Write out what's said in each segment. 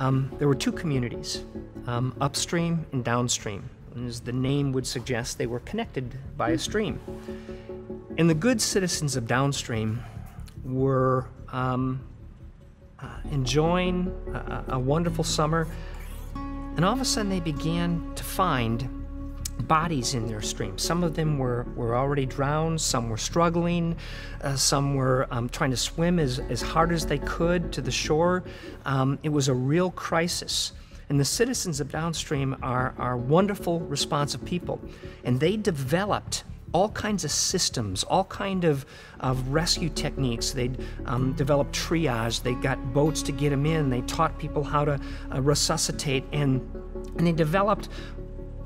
um, there were two communities, um, upstream and downstream. And as the name would suggest, they were connected by a stream. And the good citizens of downstream were um, uh, enjoying a, a wonderful summer, and all of a sudden they began to find bodies in their stream. Some of them were, were already drowned, some were struggling, uh, some were um, trying to swim as, as hard as they could to the shore. Um, it was a real crisis. And the citizens of downstream are, are wonderful, responsive people. And they developed all kinds of systems, all kind of, of rescue techniques. They um, developed triage. They got boats to get them in. They taught people how to uh, resuscitate, and and they developed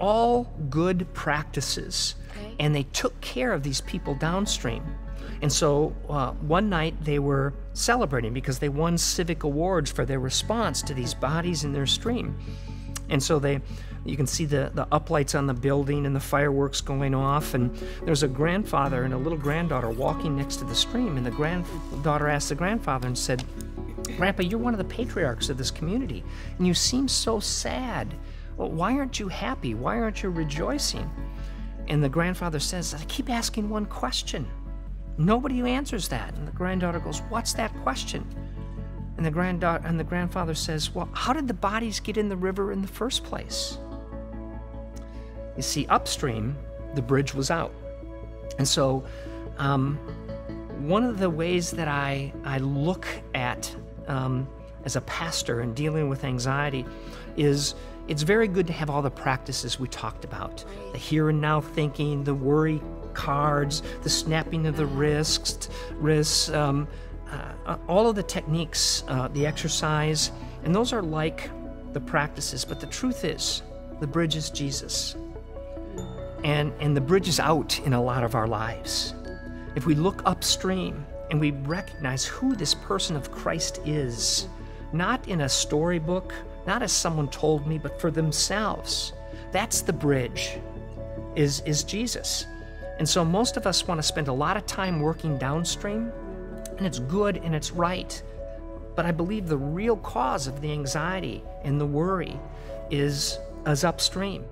all good practices. Okay. And they took care of these people downstream. And so uh, one night they were celebrating because they won civic awards for their response to these bodies in their stream. And so they, you can see the, the uplights on the building and the fireworks going off. And there's a grandfather and a little granddaughter walking next to the stream. And the granddaughter asked the grandfather and said, Grandpa, you're one of the patriarchs of this community, and you seem so sad. Well, why aren't you happy? Why aren't you rejoicing? And the grandfather says, I keep asking one question. Nobody answers that. And the granddaughter goes, What's that question? And the granddaughter and the grandfather says, Well, how did the bodies get in the river in the first place? You see, upstream, the bridge was out. And so, um, one of the ways that I, I look at um, as a pastor and dealing with anxiety is it's very good to have all the practices we talked about the here and now thinking, the worry cards, the snapping of the wrists, wrists um, uh, all of the techniques, uh, the exercise, and those are like the practices. But the truth is, the bridge is Jesus. And, and the bridge is out in a lot of our lives. If we look upstream and we recognize who this person of Christ is, not in a storybook, not as someone told me, but for themselves, that's the bridge, is, is Jesus. And so most of us want to spend a lot of time working downstream, and it's good and it's right. But I believe the real cause of the anxiety and the worry is, is upstream.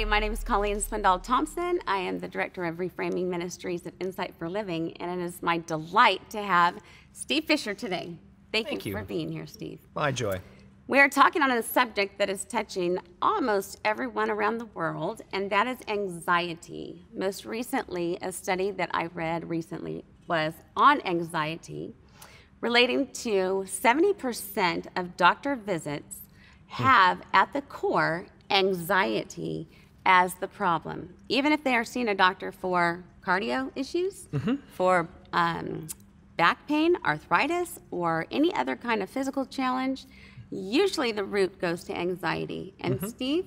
Hi, my name is Colleen Swindoll Thompson. I am the Director of Reframing Ministries at Insight for Living, and it is my delight to have Steve Fischer today. Thank, Thank you, you for being here, Steve. My joy. We are talking on a subject that is touching almost everyone around the world, and that is anxiety. Most recently, a study that I read recently was on anxiety, relating to 70% of doctor visits hmm. have at the core anxiety as the problem, even if they are seeing a doctor for cardio issues, mm-hmm. for um, back pain, arthritis, or any other kind of physical challenge. Usually the root goes to anxiety. And mm-hmm. Steve,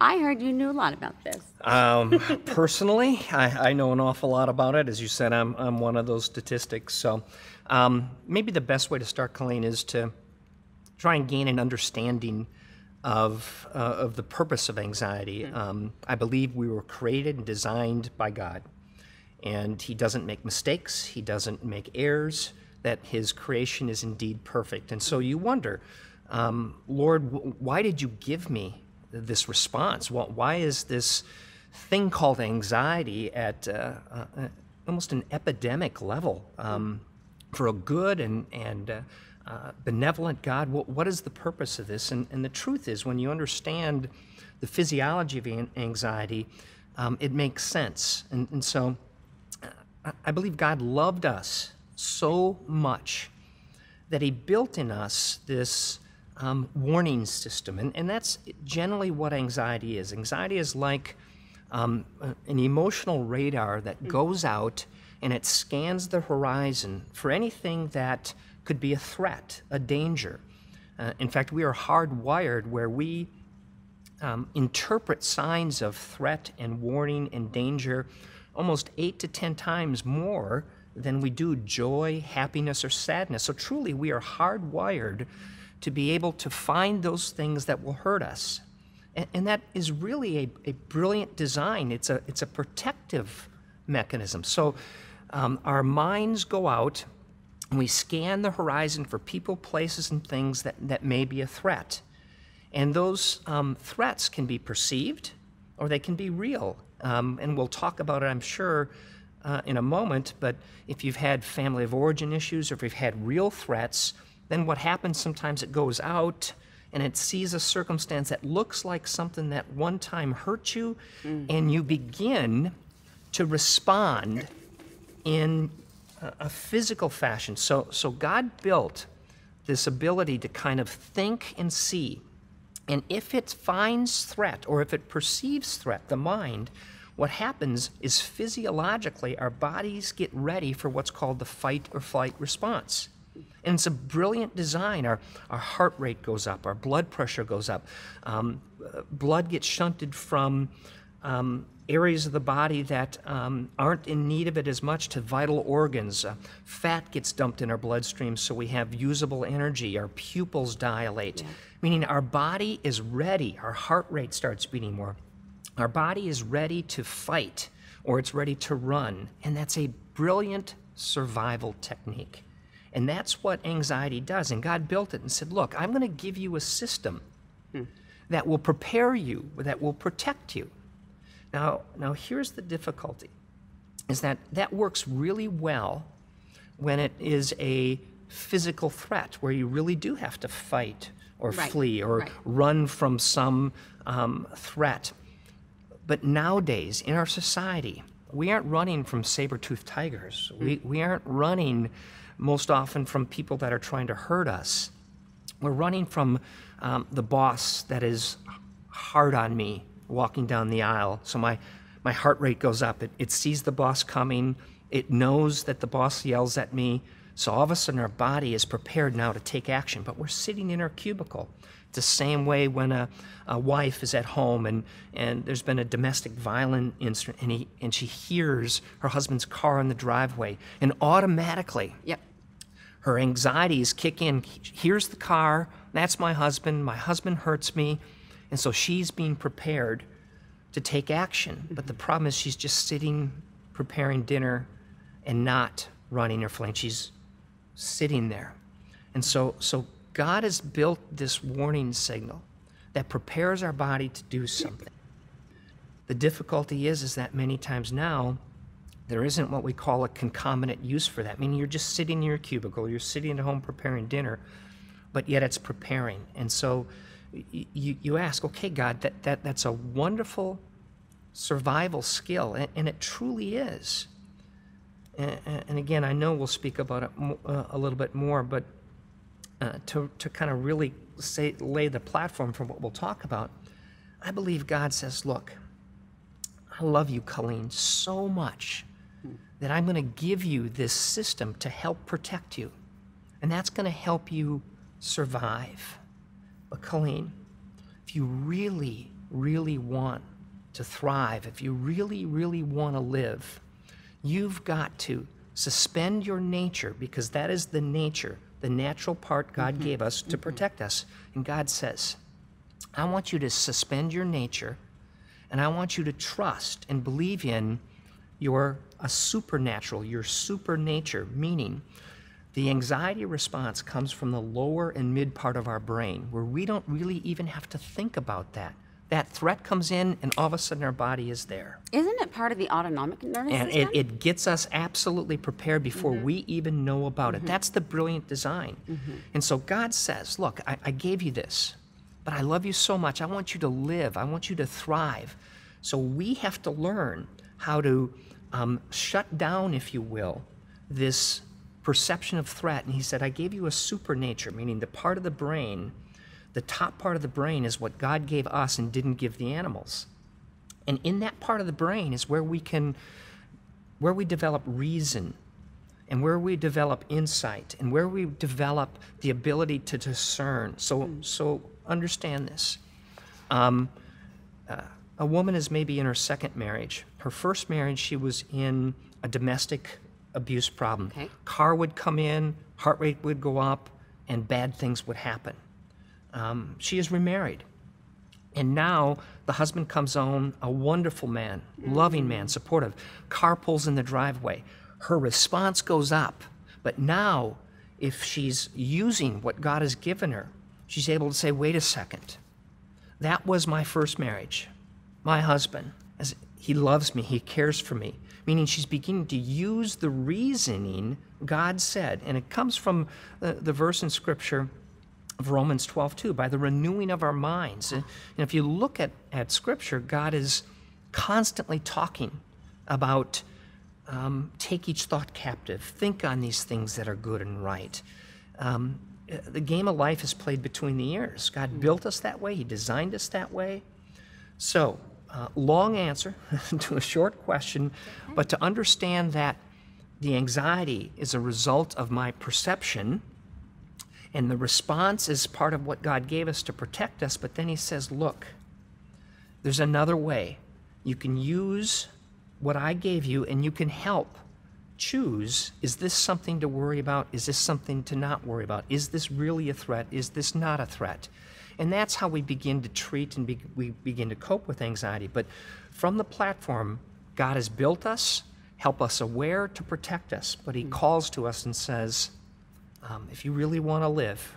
I heard you knew a lot about this. Um, personally, I, I, know an awful lot about it. As you said, I'm, I'm one of those statistics. So um, maybe the best way to start, Colleen, is to try and gain an understanding of, uh, of the purpose of anxiety. Mm-hmm. Um, I believe we were created and designed by God. And He doesn't make mistakes, He doesn't make errors, that His creation is indeed perfect. And so you wonder, um, Lord, w- why did you give me this response? Well, why is this thing called anxiety at uh, uh, almost an epidemic level um, for a good and, and uh, benevolent God, what, what is the purpose of this? And, and the truth is, when you understand the physiology of anxiety, um, it makes sense. And, and so uh, I believe God loved us so much that He built in us this um, warning system. And, and that's generally what anxiety is. Anxiety is like um, an emotional radar that hmm. goes out and it scans the horizon for anything that could be a threat, a danger. Uh, in fact, we are hardwired where we um, interpret signs of threat and warning and danger almost eight to ten times more than we do joy, happiness, or sadness. So truly, we are hardwired to be able to find those things that will hurt us. And, and that is really a, a brilliant design. It's a, it's a protective mechanism. So um, our minds go out and we scan the horizon for people, places, and things that, that may be a threat. And those um, threats can be perceived or they can be real. Um, and we'll talk about it, I'm sure, uh, in a moment. But if you've had family of origin issues or if you've had real threats, then what happens sometimes it goes out and it sees a circumstance that looks like something that one time hurt you, mm. and you begin to respond in a, physical fashion. So, so God built this ability to kind of think and see. And if it finds threat or if it perceives threat, the mind, what happens is physiologically our bodies get ready for what's called the fight or flight response. And it's a brilliant design. Our, our heart rate goes up, our blood pressure goes up, um, blood gets shunted from um, areas of the body that um, aren't in need of it as much to vital organs. Uh, fat gets dumped in our bloodstream so we have usable energy. Our pupils dilate, yeah. meaning our body is ready. Our heart rate starts beating more. Our body is ready to fight or it's ready to run. And that's a brilliant survival technique. And that's what anxiety does. And God built it and said, Look, I'm going to give you a system hmm. that will prepare you, that will protect you. Now, now here's the difficulty is that that works really well when it is a physical threat where you really do have to fight or right. flee or right. run from some um, threat. But nowadays, in our society, we aren't running from saber-toothed tigers. Mm. We, we aren't running most often from people that are trying to hurt us. We're running from um, the boss that is hard on me walking down the aisle. So my, my heart rate goes up. It, it sees the boss coming. It knows that the boss yells at me. So all of a sudden, our body is prepared now to take action, but we're sitting in our cubicle. It's the same way when a, a wife is at home and, and there's been a domestic violence incident and, he, and she hears her husband's car in the driveway, and automatically, yep. her anxieties kick in. Here's the car, that's my husband, my husband hurts me. And so she's being prepared to take action. But the mm-hmm. problem is she's just sitting, preparing dinner, and not running or fleeing. She's sitting there. And so, so God has built this warning signal that prepares our body to do something. The difficulty is, is that many times now, there isn't what we call a concomitant use for that. Meaning you're just sitting in your cubicle, you're sitting at home preparing dinner, but yet it's preparing. And so you, you ask, okay, God, that, that, that's a wonderful survival skill, and, and it truly is. And, and, again, I know we'll speak about it uh, a little bit more, but uh, to, to kind of really say, lay the platform for what we'll talk about, I believe God says, look, I love you, Colleen, so much that I'm going to give you this system to help protect you. And that's going to help you survive. But Colleen, if you really, really want to thrive, if you really, really want to live, you've got to suspend your nature because that is the nature, the natural part God mm-hmm. gave us to mm-hmm. protect us. And God says, I want you to suspend your nature and I want you to trust and believe in your a supernatural, your super nature, meaning the anxiety response comes from the lower and mid part of our brain, where we don't really even have to think about that. That threat comes in, and all of a sudden our body is there. Isn't it part of the autonomic nervous and system? And it, it, gets us absolutely prepared before mm-hmm. we even know about mm-hmm. it. That's the brilliant design. Mm-hmm. And so God says, Look, I, I gave you this, but I love you so much. I want you to live, I want you to thrive. So we have to learn how to um, shut down, if you will, this perception of threat. And he said, I gave you a supernature, meaning the part of the brain, the top part of the brain is what God gave us and didn't give the animals. And in that part of the brain is where we can, where we develop reason and where we develop insight and where we develop the ability to discern. So, so understand this. Um, uh, a woman is maybe in her second marriage. Her first marriage, she was in a domestic abuse problem. Okay. Car would come in, heart rate would go up, and bad things would happen. Um, she is remarried. And now the husband comes home, a wonderful man, loving man, supportive. Car pulls in the driveway. Her response goes up. But now, if she's using what God has given her, she's able to say, wait a second. That was my first marriage. My husband, as he loves me, he cares for me. Meaning she's beginning to use the reasoning God said. And it comes from the, the verse in Scripture of Romans 12, 2, by the renewing of our minds. And if you look at, at Scripture, God is constantly talking about um, take each thought captive, think on these things that are good and right. Um, the game of life is played between the ears. God built us that way, He designed us that way. So, uh, long answer to a short question, but to understand that the anxiety is a result of my perception and the response is part of what God gave us to protect us. But then He says, Look, there's another way. You can use what I gave you and you can help choose is this something to worry about? Is this something to not worry about? Is this really a threat? Is this not a threat? And that's how we begin to treat and be, we begin to cope with anxiety. But from the platform, God has built us, help us aware to protect us, but He calls to us and says, um, if you really want to live,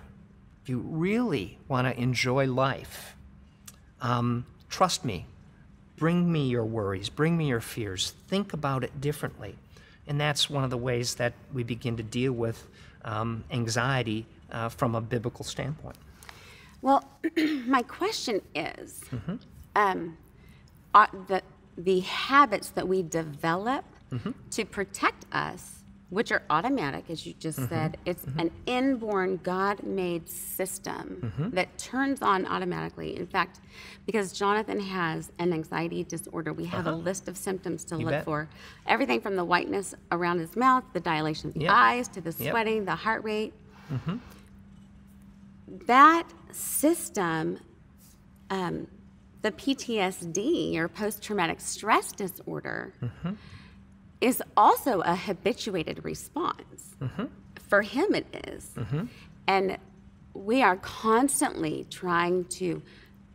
if you really want to enjoy life, um, trust me. Bring me your worries, bring me your fears. Think about it differently. And that's one of the ways that we begin to deal with um, anxiety uh, from a biblical standpoint. Well, my question is mm-hmm. um, uh, the, the habits that we develop mm-hmm. to protect us which are automatic, as you just mm-hmm. said. It's mm-hmm. an inborn, God made system mm-hmm. that turns on automatically. In fact, because Jonathan has an anxiety disorder, we have uh-huh. a list of symptoms to you look bet. for. Everything from the whiteness around his mouth, the dilation of the yep. eyes, to the sweating, yep. the heart rate. That system, um, the PTSD or post traumatic stress disorder, mm-hmm is also a habituated response. Mm-hmm. For him, it is. Mm-hmm. And we are constantly trying to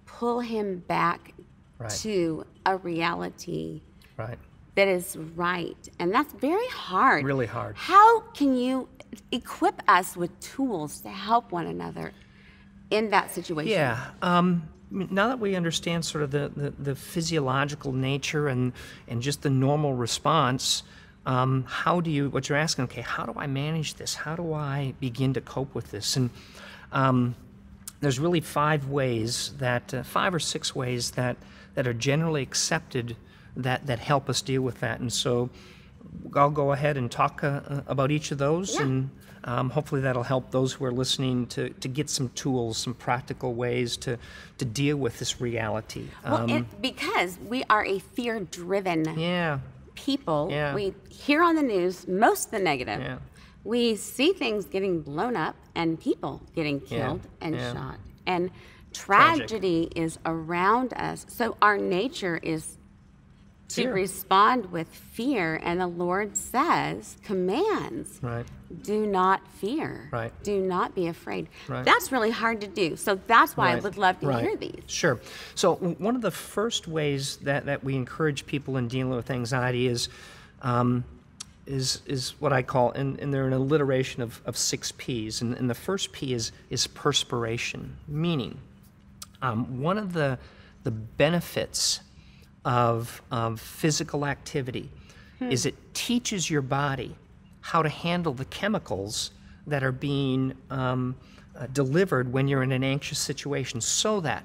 pull him back right. to a reality right. that is right. And that's very hard. Really hard. How can you equip us with tools to help one another in that situation? Yeah. Um, now that we understand sort of the, the, the physiological nature and, and just the normal response, um, how do you, what you're asking, okay, how do I manage this? How do I begin to cope with this? And um, there's really five ways that, uh, five or six ways that, that are generally accepted that, that help us deal with that. And so I'll go ahead and talk uh, about each of those. Yeah. And um, hopefully, that'll help those who are listening to, to get some tools, some practical ways to, to deal with this reality. Well, um, it, because we are a fear driven yeah. people, yeah. we hear on the news most of the negative. Yeah. We see things getting blown up and people getting killed and shot. And tragedy Tragic. is around us. So our nature is to fear. respond with fear. And the Lord says, commands, right. do not fear. Right. Do not be afraid. Right. That's really hard to do. So that's why right. I would love to right. hear these. Sure. So one of the first ways that, that we encourage people in dealing with anxiety is um, is, is what I call, and, and they're an alliteration of, of six P's. And, and the first P is, is perspiration, meaning um, one of the, the benefits of, of physical activity hmm. is it teaches your body how to handle the chemicals that are being um, uh, delivered when you're in an anxious situation so that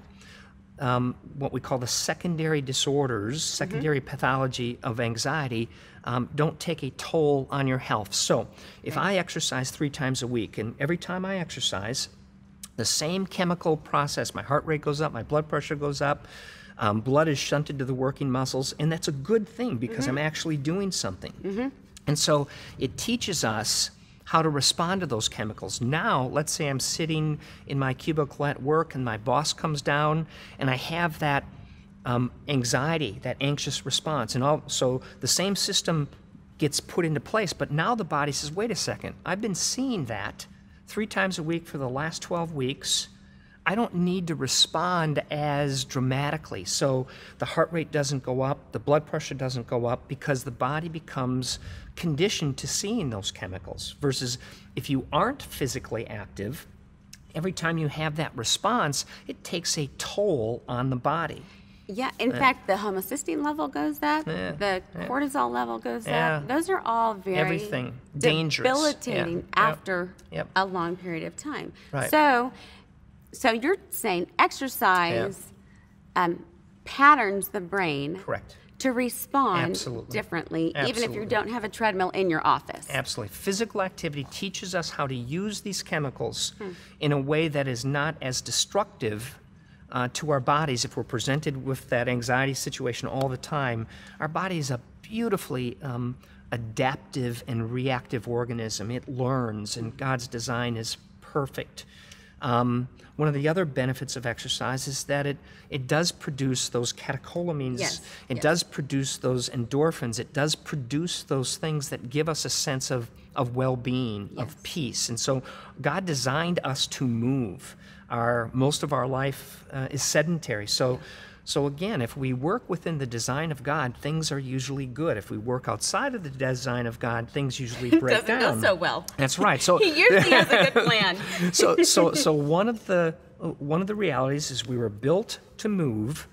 um, what we call the secondary disorders, mm-hmm. secondary mm-hmm. pathology of anxiety, um, don't take a toll on your health. So, if right. I exercise three times a week, and every time I exercise, the same chemical process, my heart rate goes up, my blood pressure goes up, um, blood is shunted to the working muscles, and that's a good thing because mm-hmm. I'm actually doing something. Mm-hmm. And so it teaches us how to respond to those chemicals. Now, let's say I'm sitting in my cubicle at work and my boss comes down and I have that um, anxiety, that anxious response. And all, so the same system gets put into place, but now the body says, wait a second, I've been seeing that three times a week for the last 12 weeks. I don't need to respond as dramatically. So the heart rate doesn't go up, the blood pressure doesn't go up because the body becomes conditioned to seeing those chemicals. Versus if you aren't physically active, every time you have that response, it takes a toll on the body. Yeah, in uh, fact, the homocysteine level goes up, Yeah, the cortisol level goes Yeah. up. Those are all very Everything. Dangerous. Yeah, debilitating yep, after yep. a long period of time. Right. So, so you're saying exercise um, patterns the brain Correct. to respond Absolutely. differently, even if you don't have a treadmill in your office. Absolutely. Physical activity teaches us how to use these chemicals Hmm. in a way that is not as destructive uh, to our bodies. If we're presented with that anxiety situation all the time, our body is a beautifully um, adaptive and reactive organism. It learns, and God's design is perfect. Um, one of the other benefits of exercise is that it, it does produce those catecholamines. Yes, It yes. does produce those endorphins. It does produce those things that give us a sense of, of well being, Yes. of peace. And so God designed us to move. Our, most of our life uh, is sedentary. So, so again, if we work within the design of God, things are usually good. If we work outside of the design of God, things usually break Doesn't down. go so well. That's right. So He usually has a good plan. so so so one of the one of the realities is we were built to move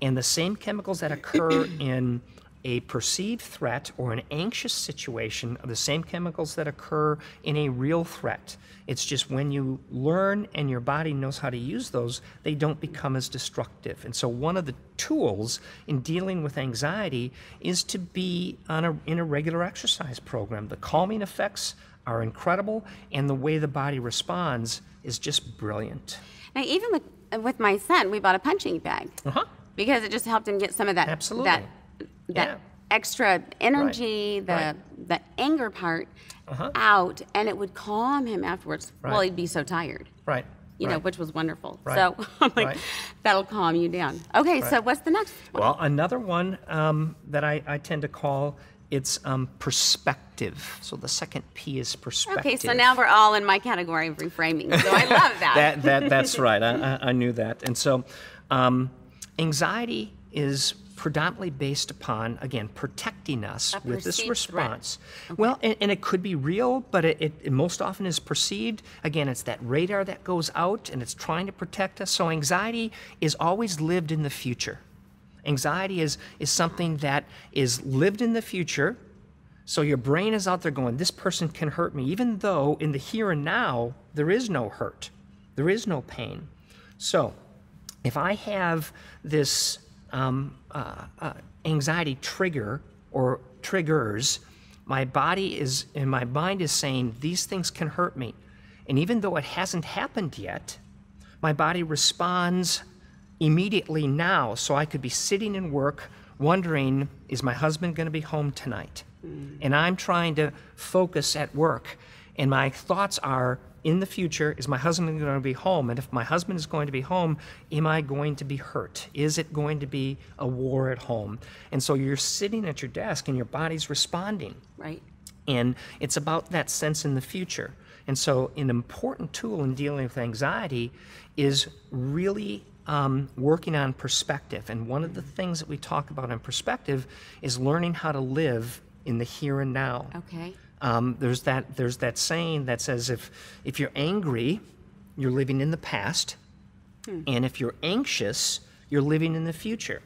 and the same chemicals that occur in a perceived threat or an anxious situation are the same chemicals that occur in a real threat it's just when you learn and your body knows how to use those they don't become as destructive and so one of the tools in dealing with anxiety is to be on a, in a regular exercise program the calming effects are incredible, and the way the body responds is just brilliant. Now, even with with my son, we bought a punching bag Uh-huh. because it just helped him get some of that Absolutely. that that Yeah. extra energy, the Right. Uh-huh. the anger part out, and it would calm him afterwards. Well, he'd be so tired, Right. you know, which was wonderful. Right. So I'm like, Right. that'll calm you down. Okay, so what's the next one? Well, another one um, that I, I tend to call it's um, perspective. So the second P is perspective. okay, so now we're all in my category of reframing. So I love that. that, that that's right. I, I, I knew that. And so, um, anxiety is predominantly based upon again protecting us A with this response. Well, and, and it could be real, but it, it, it most often is perceived. Again, it's that radar that goes out and it's trying to protect us. So anxiety is always lived in the future. Anxiety is is something that is lived in the future. So your brain is out there going, this person can hurt me, even though in the here and now, there is no hurt, there is no pain. So if I have this um, uh, uh, anxiety trigger or triggers, my body is and my mind is saying, these things can hurt me. And even though it hasn't happened yet, my body responds immediately now. So I could be sitting in work wondering, is my husband going to be home tonight? And I'm trying to focus at work. And my thoughts are, in the future, is my husband going to be home? And if my husband is going to be home, am I going to be hurt? Is it going to be a war at home? And so you're sitting at your desk and your body's responding. right. And it's about that sense in the future. And so, an important tool in dealing with anxiety is really um, working on perspective. And one of the things that we talk about in perspective is learning how to live in the here and now. Okay. Um, there's that there's that saying that says if if you're angry, you're living in the past, and if you're anxious, you're living in the future.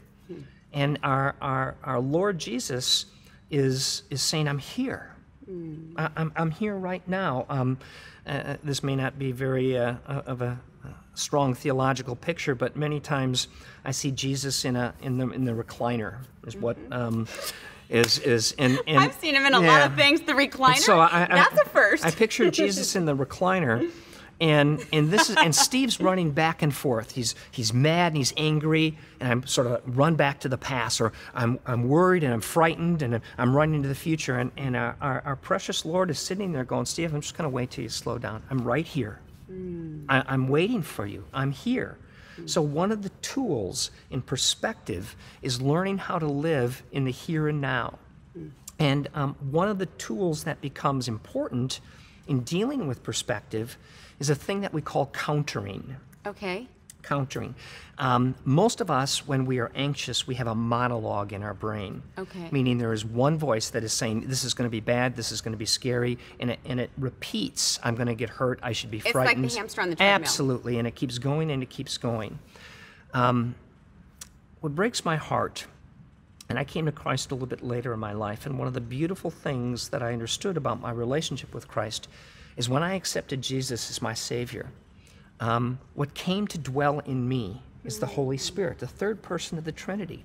And our, our our Lord Jesus is is saying, "I'm here. I, I'm I'm here right now." Um, uh, this may not be very uh, uh, of a uh, strong theological picture, but many times I see Jesus in a in the in the recliner is what um, is is and, and I've seen him in a lot of things. The recliner. So I, I, That's a first. I picture Jesus in the recliner, and and this is and Steve's running back and forth. He's he's mad and he's angry, and I'm sort of run back to the past, or I'm I'm worried and I'm frightened, and I'm, I'm running to the future. And and our, our, our precious Lord is sitting there going, Steve, I'm just going to wait till you slow down. I'm right here. Hmm. I, I'm waiting for you. I'm here. So, one of the tools in perspective is learning how to live in the here and now. And um, one of the tools that becomes important in dealing with perspective is a thing that we call countering. Okay. Countering. Um, most of us, when we are anxious, we have a monologue in our brain. Okay. Meaning there is one voice that is saying, This is going to be bad, this is going to be scary, and it, and it repeats, I'm going to get hurt, I should be frightened." It's like the hamster on the treadmill. Absolutely, and it keeps going and it keeps going. Um, what breaks my heart, and I came to Christ a little bit later in my life, and one of the beautiful things that I understood about my relationship with Christ is when I accepted Jesus as my Savior um, what came to dwell in me is the Holy Spirit, the third person of the Trinity.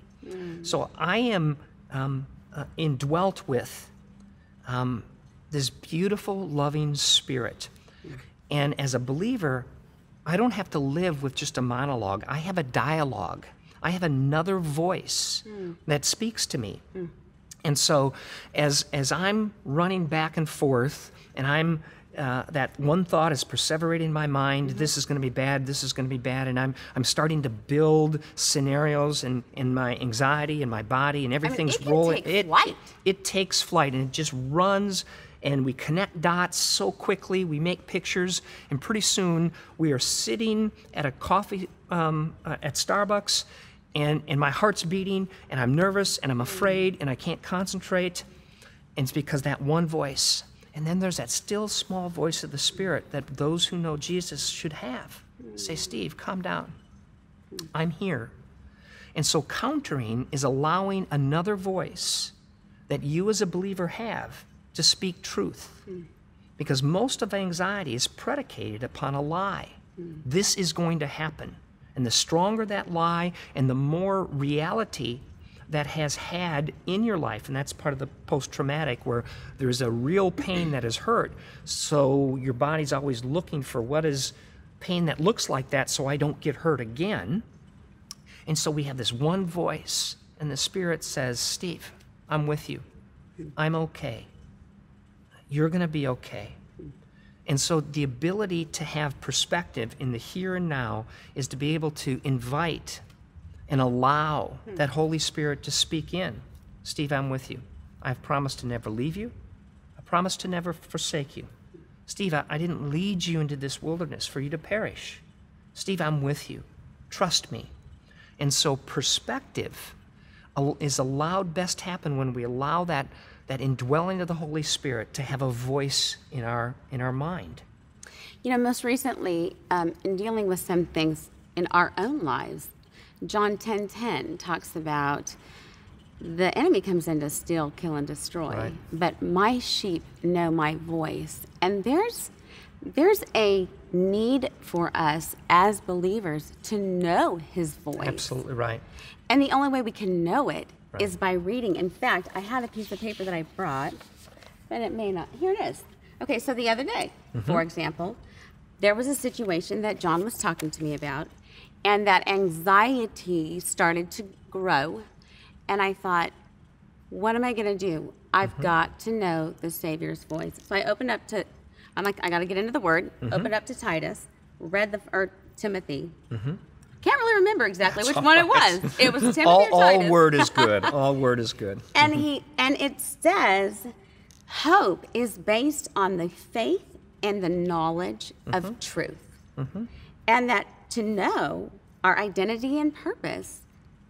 So I am um, uh, indwelt with um, this beautiful, loving Spirit. And as a believer, I don't have to live with just a monologue, I have a dialogue. I have another voice that speaks to me. And so, as as I'm running back and forth, and I'm uh, that one thought is perseverating in my mind. This is going to be bad. This is going to be bad, and I'm I'm starting to build scenarios in in my anxiety and my body, and everything's it can rolling. take it, flight. it takes flight, and it just runs. And we connect dots so quickly. We make pictures, and pretty soon we are sitting at a coffee um, uh, at Starbucks, and, and my heart's beating, and I'm nervous, and I'm afraid, and I can't concentrate. And it's because that one voice. And then there's that still small voice of the Spirit that those who know Jesus should have. Say, Steve, calm down. I'm here. And so countering is allowing another voice that you as a believer have to speak truth. Because most of anxiety is predicated upon a lie. This is going to happen. And the stronger that lie and the more reality that has had in your life, and that's part of the post traumatic where there's a real pain that is hurt. So your body's always looking for what is pain that looks like that so I don't get hurt again. And so we have this one voice, and the Spirit says, Steve, I'm with you. I'm okay. You're going to be okay. And so the ability to have perspective in the here and now is to be able to invite and allow that Holy Spirit to speak in. Steve, I'm with you. I've promised to never leave you. I promise to never forsake you. Steve, I, I didn't lead you into this wilderness for you to perish. Steve, I'm with you. Trust me. And so perspective is allowed best happen when we allow that, that indwelling of the Holy Spirit to have a voice in our, in our mind. You know, most recently, um, in dealing with some things in our own lives, John 10:10 talks about the enemy comes in to steal, kill, and destroy. Right. But my sheep know my voice, and there's there's a need for us as believers to know His voice. Absolutely right. And the only way we can know it is Right. by reading. In fact, I had a piece of paper that I brought, but it may not. Here it is. Okay, so the other day, for mm-hmm. example, there was a situation that John was talking to me about, and that anxiety started to grow. And I thought, what am I going to do? I've mm-hmm. got to know the Savior's voice. So I opened up to, I'm like, I got to get into the Word. Mm-hmm. Opened up to Titus, read the or Timothy. Mm-hmm. Can't really remember exactly which one it was. It was Timothy All, or all word is good. All word is good. And he and it says, hope is based on the faith and the knowledge of truth, and that to know our identity and purpose,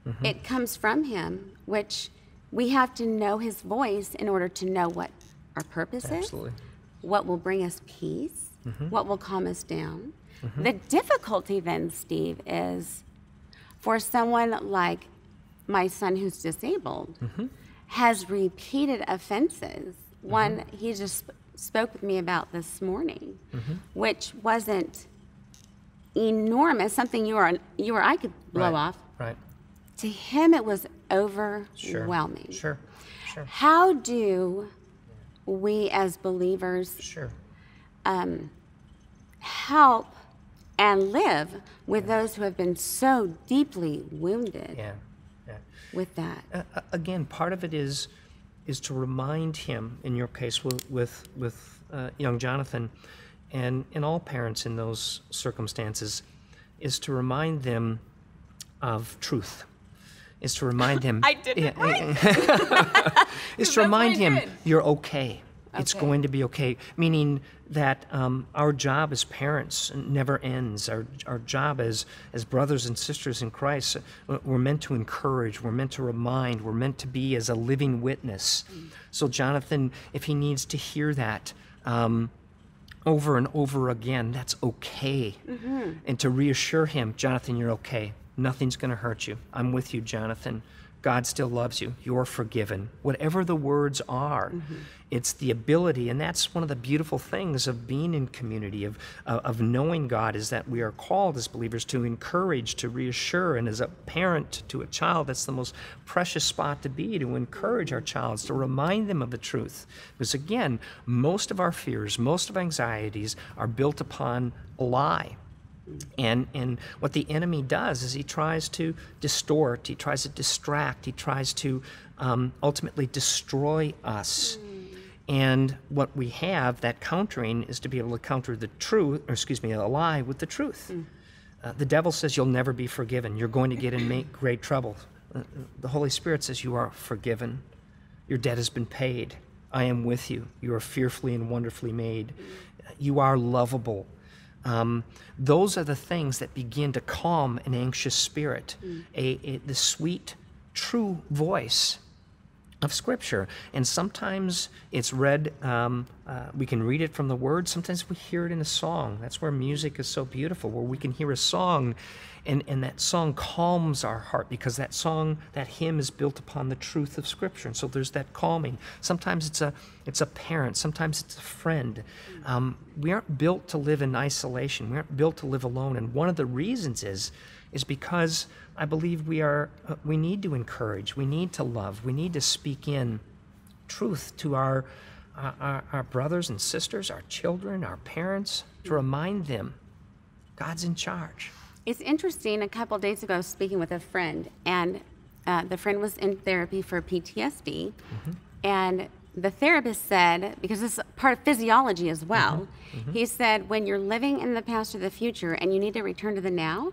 mm-hmm. it comes from Him, which we have to know His voice in order to know what our purpose Absolutely. is, what will bring us peace, mm-hmm. what will calm us down. Mm-hmm. The difficulty then, Steve, is for someone like my son who's disabled has repeated offenses. One he just spoke with me about this morning, which wasn't enormous, something you or you or I could blow right. off. Right. To him, it was overwhelming. Sure. Sure. How do we as believers Sure. um, help and live with those who have been so deeply wounded Yeah. Yeah. with that? Uh, uh, again, part of it is is to remind him, in your case with with, with uh, young Jonathan, and and all parents in those circumstances, is to remind them of truth. Is to remind him. I did it Yeah, is to remind him did. you're okay. It's going to be okay. Meaning that um, our job as parents never ends. Our, our job as, as brothers and sisters in Christ, uh, we're meant to encourage, we're meant to remind, we're meant to be as a living witness. So, Jonathan, if he needs to hear that, um, over and over again, that's okay. Mm-hmm. And to reassure him, Jonathan, you're okay. Nothing's going to hurt you. I'm with you, Jonathan. God still loves you. You're forgiven. Whatever the words are, it's the ability, and that's one of the beautiful things of being in community, of, uh, of knowing God, is that we are called as believers to encourage, to reassure, and as a parent to a child, that's the most precious spot to be, to encourage our child, to remind them of the truth. Because again, most of our fears, most of our anxieties are built upon a lie. And, and what the enemy does is he tries to distort, he tries to distract, he tries to um, ultimately destroy us. And what we have, that countering, is to be able to counter the truth, or excuse me, a lie with the truth. Uh, the devil says you'll never be forgiven. You're going to get in great trouble. Uh, the Holy Spirit says you are forgiven. Your debt has been paid. I am with you. You are fearfully and wonderfully made. You are lovable. Um, those are the things that begin to calm an anxious spirit. A, a, the sweet, true voice of Scripture. And sometimes it's read, um, uh, we can read it from the Word. Sometimes we hear it in a song. That's where music is so beautiful, where we can hear a song and, and that song calms our heart because that song, that hymn is built upon the truth of Scripture. And so there's that calming. Sometimes it's a, it's a parent, sometimes it's a friend. Um, we aren't built to live in isolation, we aren't built to live alone. And one of the reasons is, is because I believe we are uh, we need to encourage, we need to love, we need to speak in truth to our, our our our brothers and sisters, our children, our parents, to remind them God's in charge. It's interesting. A couple days ago, I was speaking with a friend, and uh, the friend was in therapy for PTSD, mm-hmm. and the therapist said, because this is part of physiology as mm-hmm. well, mm-hmm. he said, when you're living in the past or the future and you need to return to the now,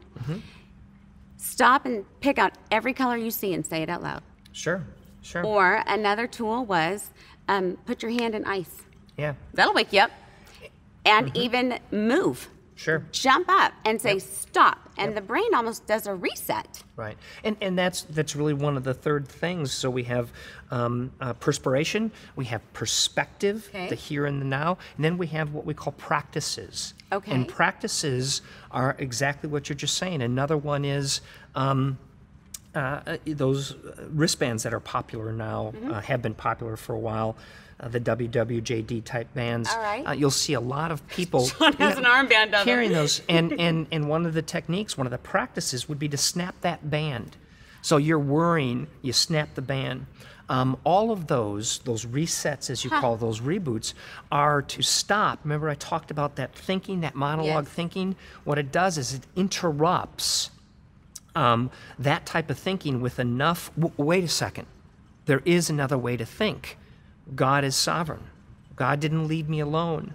stop and pick out every color you see and say it out loud. Sure, sure, Or another tool was um, put your hand in ice. yeah, That'll wake you up. And even move. sure. Jump up and say stop. And the brain almost does a reset. Right, and and that's that's really one of the third things. So we have um, uh, perspiration, we have perspective, Okay. the here and the now, and then we have what we call practices. Okay. And practices are exactly what you're just saying. Another one is. Um, uh, uh, those wristbands that are popular now Mm-hmm. uh, have been popular for a while. Uh, the WWJD type bands. All right. Uh, you'll see a lot of people Sean has an armband carrying those, and and and one of the techniques, one of the practices would be to snap that band. So you're worrying, you snap the band. Um, all of those, those resets, as you call those reboots, are to stop. Remember, I talked about that thinking, that monologue Yes. thinking. What it does is it interrupts um, that type of thinking with enough. W- wait a second. There is another way to think. God is sovereign. God didn't leave me alone.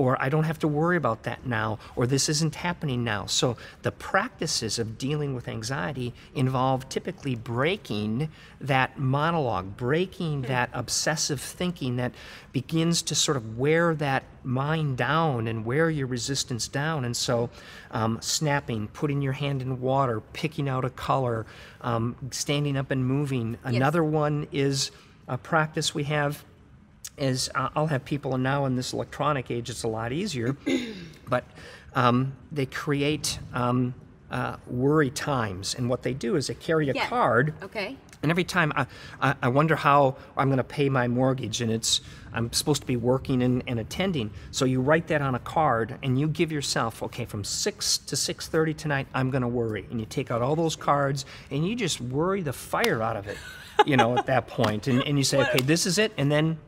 Or I don't have to worry about that now. Or this isn't happening now. So the practices of dealing with anxiety involve typically breaking that monologue, breaking that obsessive thinking that begins to sort of wear that mind down and wear your resistance down. And so, um, snapping, putting your hand in water, picking out a color, um, standing up and moving. Another one is a practice we have is uh, I'll have people, and now in this electronic age, it's a lot easier, but um, they create um, uh, worry times. And what they do is they carry a Yeah. card. Okay. And every time I, I, I wonder how I'm going to pay my mortgage, and it's I'm supposed to be working and, and attending. So you write that on a card, and you give yourself, okay, from six to six thirty tonight, I'm going to worry, and you take out all those cards, and you just worry the fire out of it, you know, at that point, and, and you say, okay, this is it, and then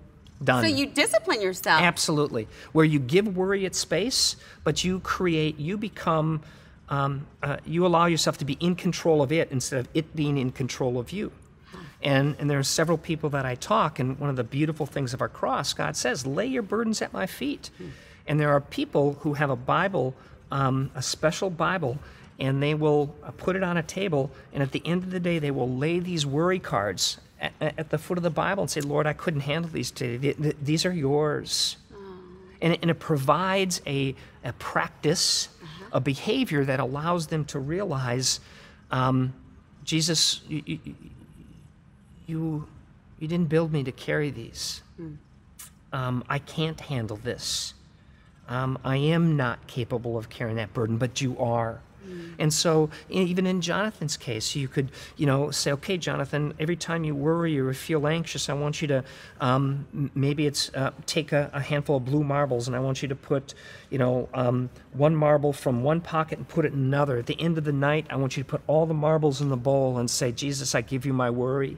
done. So you discipline yourself. Absolutely. Where you give worry its space, but you create, you become, um, uh, you allow yourself to be in control of it instead of it being in control of you. And, and there are several people that I talk, and one of the beautiful things of our cross, God says, lay your burdens at my feet. And there are people who have a Bible, um, a special Bible, and they will uh, put it on a table, and at the end of the day, they will lay these worry cards at, at the foot of the Bible and say, Lord, I couldn't handle these today. Th- th- These are yours. And, it- and it provides a, a practice, a behavior that allows them to realize um, Jesus, you, you, you, you didn't build me to carry these. Um, I can't handle this. Um, I am not capable of carrying that burden, but you are. And so, even in Jonathan's case, you could, you know, say, okay, Jonathan, every time you worry or feel anxious, I want you to, um, maybe it's uh, take a, a handful of blue marbles, and I want you to put, you know, um, one marble from one pocket and put it in another. At the end of the night, I want you to put all the marbles in the bowl and say, Jesus, I give you my worry.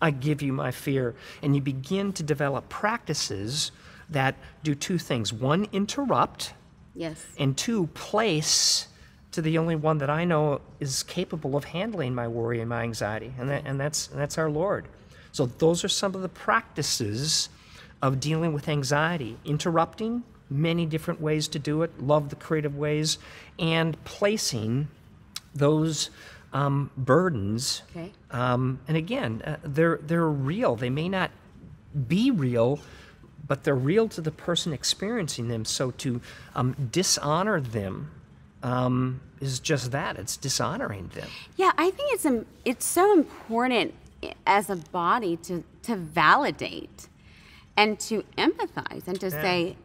I give you my fear. And you begin to develop practices that do two things one, interrupt, Yes. and two, place to the only one that I know is capable of handling my worry and my anxiety, and, that, and, that's, and that's our Lord. So, those are some of the practices of dealing with anxiety interrupting, many different ways to do it, love the creative ways, and placing those um, burdens. Okay. Um, and again, uh, they're, they're real. They may not be real, but they're real to the person experiencing them. So to um, dishonor them um, is just that it's dishonoring them. Yeah, I think it's it's so important as a body to to validate and to empathize and to Yeah. say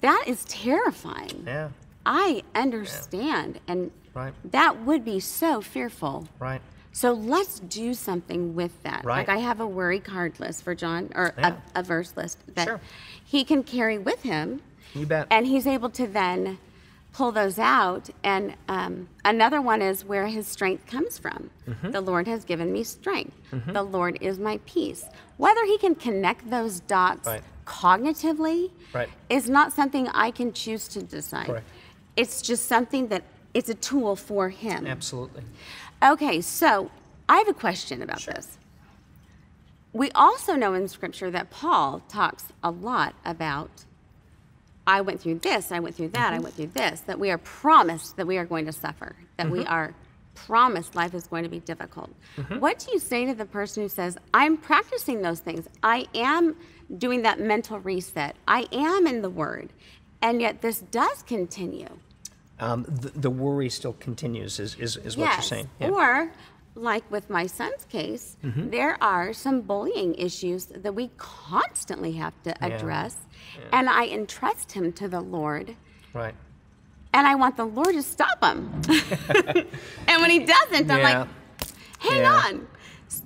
that is terrifying. Yeah, I understand, and Right. that would be so fearful. right. So let's do something with that. Right. Like I have a worry card list for John, or Yeah. a, a verse list that Sure. he can carry with him. You bet. And he's able to then pull those out. And um, another one is where his strength comes from. Mm-hmm. The Lord has given me strength. The Lord is my peace. Whether he can connect those dots Right. cognitively Right. is not something I can choose to decide. Correct. It's just something that it's a tool for him. Absolutely. Okay, so I have a question about this. We also know in Scripture that Paul talks a lot about I went through this, I went through that, I went through this, that we are promised that we are going to suffer, that we are promised life is going to be difficult. What do you say to the person who says, I'm practicing those things, I am doing that mental reset, I am in the Word, and yet this does continue? Um, the, the worry still continues, is, is, is what you're saying. Yeah. Mm-hmm. Or, like with my son's case, there are some bullying issues that we constantly have to address. And I entrust him to the Lord. right. And I want the Lord to stop him. and when he doesn't, I'm like, hang Yeah. on.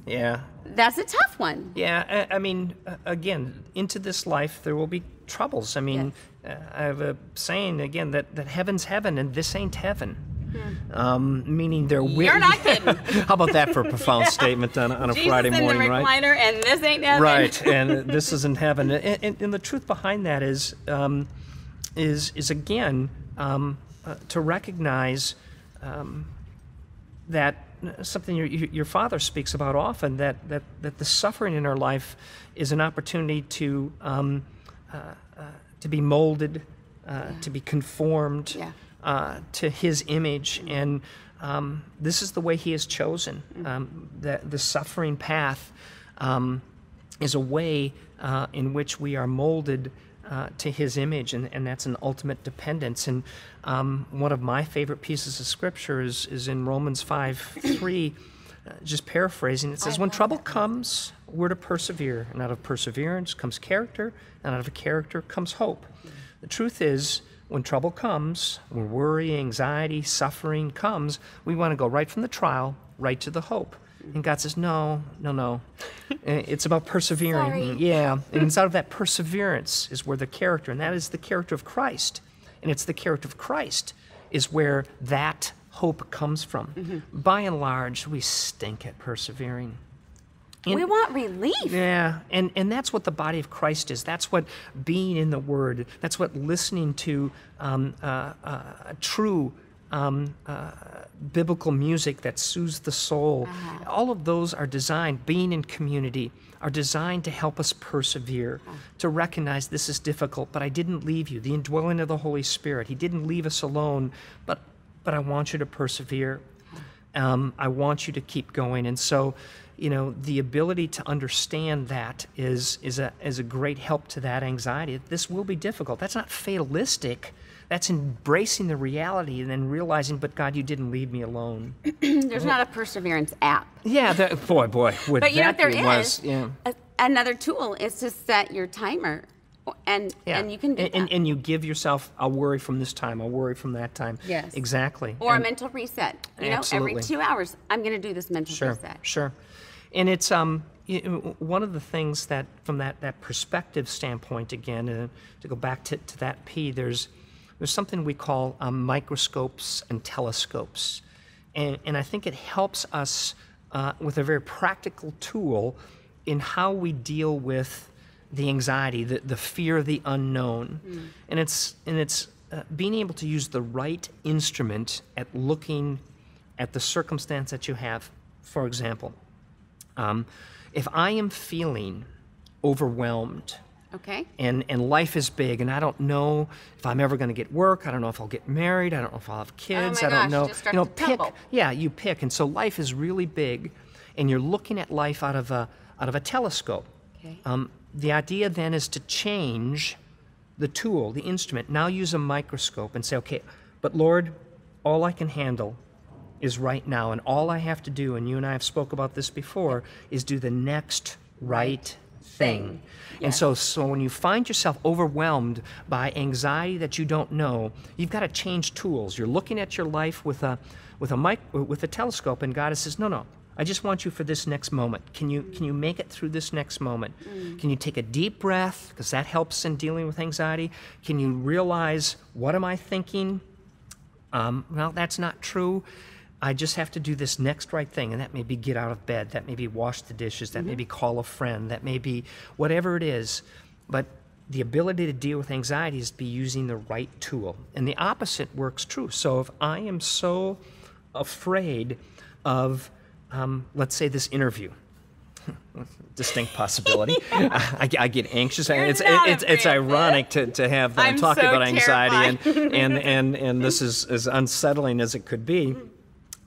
Yeah. That's a tough one. Yeah, I, I mean, again, into this life there will be troubles. I mean, uh, I have a saying again that, that heaven's heaven and this ain't heaven. Um, meaning. Hmm. You're not kidding. How about that for a profound statement on, a- on a Jesus Friday in morning, the right? recliner, and this ain't heaven. Right, and this isn't heaven. And, and, and the truth behind that is, um, is, is again, um, uh, to recognize um, that uh, something your, your father speaks about often that, that, that the suffering in our life is an opportunity to, um, uh, uh, to be molded, uh, to be conformed Yeah. Uh, to his image. And um, this is the way he has chosen. Um, the, the suffering path um, is a way uh, in which we are molded uh, to his image, and, and that's an ultimate dependence. And um, one of my favorite pieces of scripture is, is in Romans 5 3. Uh, just paraphrasing, it says, When trouble comes, we're to persevere. And out of perseverance comes character, and out of a character comes hope. The truth is, when trouble comes, when worry, anxiety, suffering comes, we want to go right from the trial right to the hope. And God says, No, no, no. It's about persevering. Sorry. Yeah. And it's out of that perseverance is where the character, and that is the character of Christ. And it's the character of Christ is where that hope comes from. Mm-hmm. By and large, we stink at persevering. We want relief. Yeah, and, and that's what the body of Christ is. That's what being in the Word, that's what listening to um, uh, uh, true um, uh, biblical music that soothes the soul. All of those are designed, being in community, are designed to help us persevere, to recognize this is difficult, but I didn't leave you. The indwelling of the Holy Spirit, He didn't leave us alone, but, but I want you to persevere. Um, I want you to keep going. And so, you know, the ability to understand that is, is, a, is a great help to that anxiety. This will be difficult. That's not fatalistic. That's embracing the reality and then realizing, but God, you didn't leave me alone. There's not a perseverance app. Yeah, that, boy, boy, would But you know what there be is? was, yeah. A- another tool is to set your timer, and Yeah. and you can do and, and, that. and you give yourself, I'll worry from this time, I'll worry from that time. Yes. Exactly. or a mental reset. You know, Absolutely. every two hours, I'm going to do this mental Sure, reset. sure. And it's um one of the things that from that, that perspective standpoint again uh, to go back to, to that P there's there's something we call um, microscopes and telescopes, and and I think it helps us uh, with a very practical tool in how we deal with the anxiety, the, the fear of the unknown, and it's and it's uh, being able to use the right instrument at looking at the circumstance that you have. For example, um, if I am feeling overwhelmed Okay. and, and life is big and I don't know if I'm ever going to get work, I don't know if I'll get married, I don't know if I'll have kids, Oh I don't you know. you know, pick. Yeah, you pick. And so life is really big and you're looking at life out of a out of a telescope. Okay. Um, the idea then is to change the tool, the instrument. Now use a microscope and say, okay, but Lord, all I can handle is right now, and all I have to do, and you and I have spoke about this before, is do the next right thing. And so, so when you find yourself overwhelmed by anxiety that you don't know, you've got to change tools. You're looking at your life with a with a mic with a telescope, and God says, no, no. I just want you for this next moment. Can you can you make it through this next moment? Can you take a deep breath because that helps in dealing with anxiety? Can you realize what am I thinking? Um, well, that's not true. I just have to do this next right thing, and that may be get out of bed, that may be wash the dishes, that may be call a friend, that may be whatever it is. But the ability to deal with anxiety is to be using the right tool. And the opposite works true. So if I am so afraid of, um, let's say, this interview, distinct possibility. I, I get anxious. and it's it's, it's ironic to, to have that I'm, I'm talking so about anxiety and, and, and, and this is as unsettling as it could be.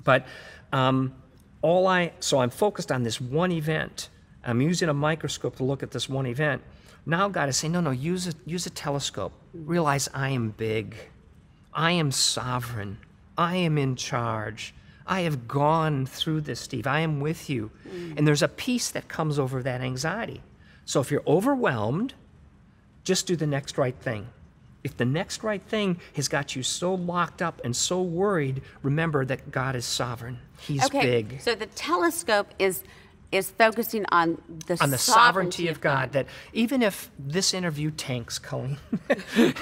But um, all I, so I'm focused on this one event. I'm using a microscope to look at this one event. Now God is saying, no, no, use a, use a telescope. Realize I am big. I am sovereign. I am in charge. I have gone through this, Steve. I am with you. And there's a peace that comes over that anxiety. So if you're overwhelmed, just do the next right thing. If the next right thing has got you so locked up and so worried, remember that God is sovereign. He's Okay. big. So the telescope is is focusing on the On the sovereignty of God, that even if this interview tanks, Colleen, and,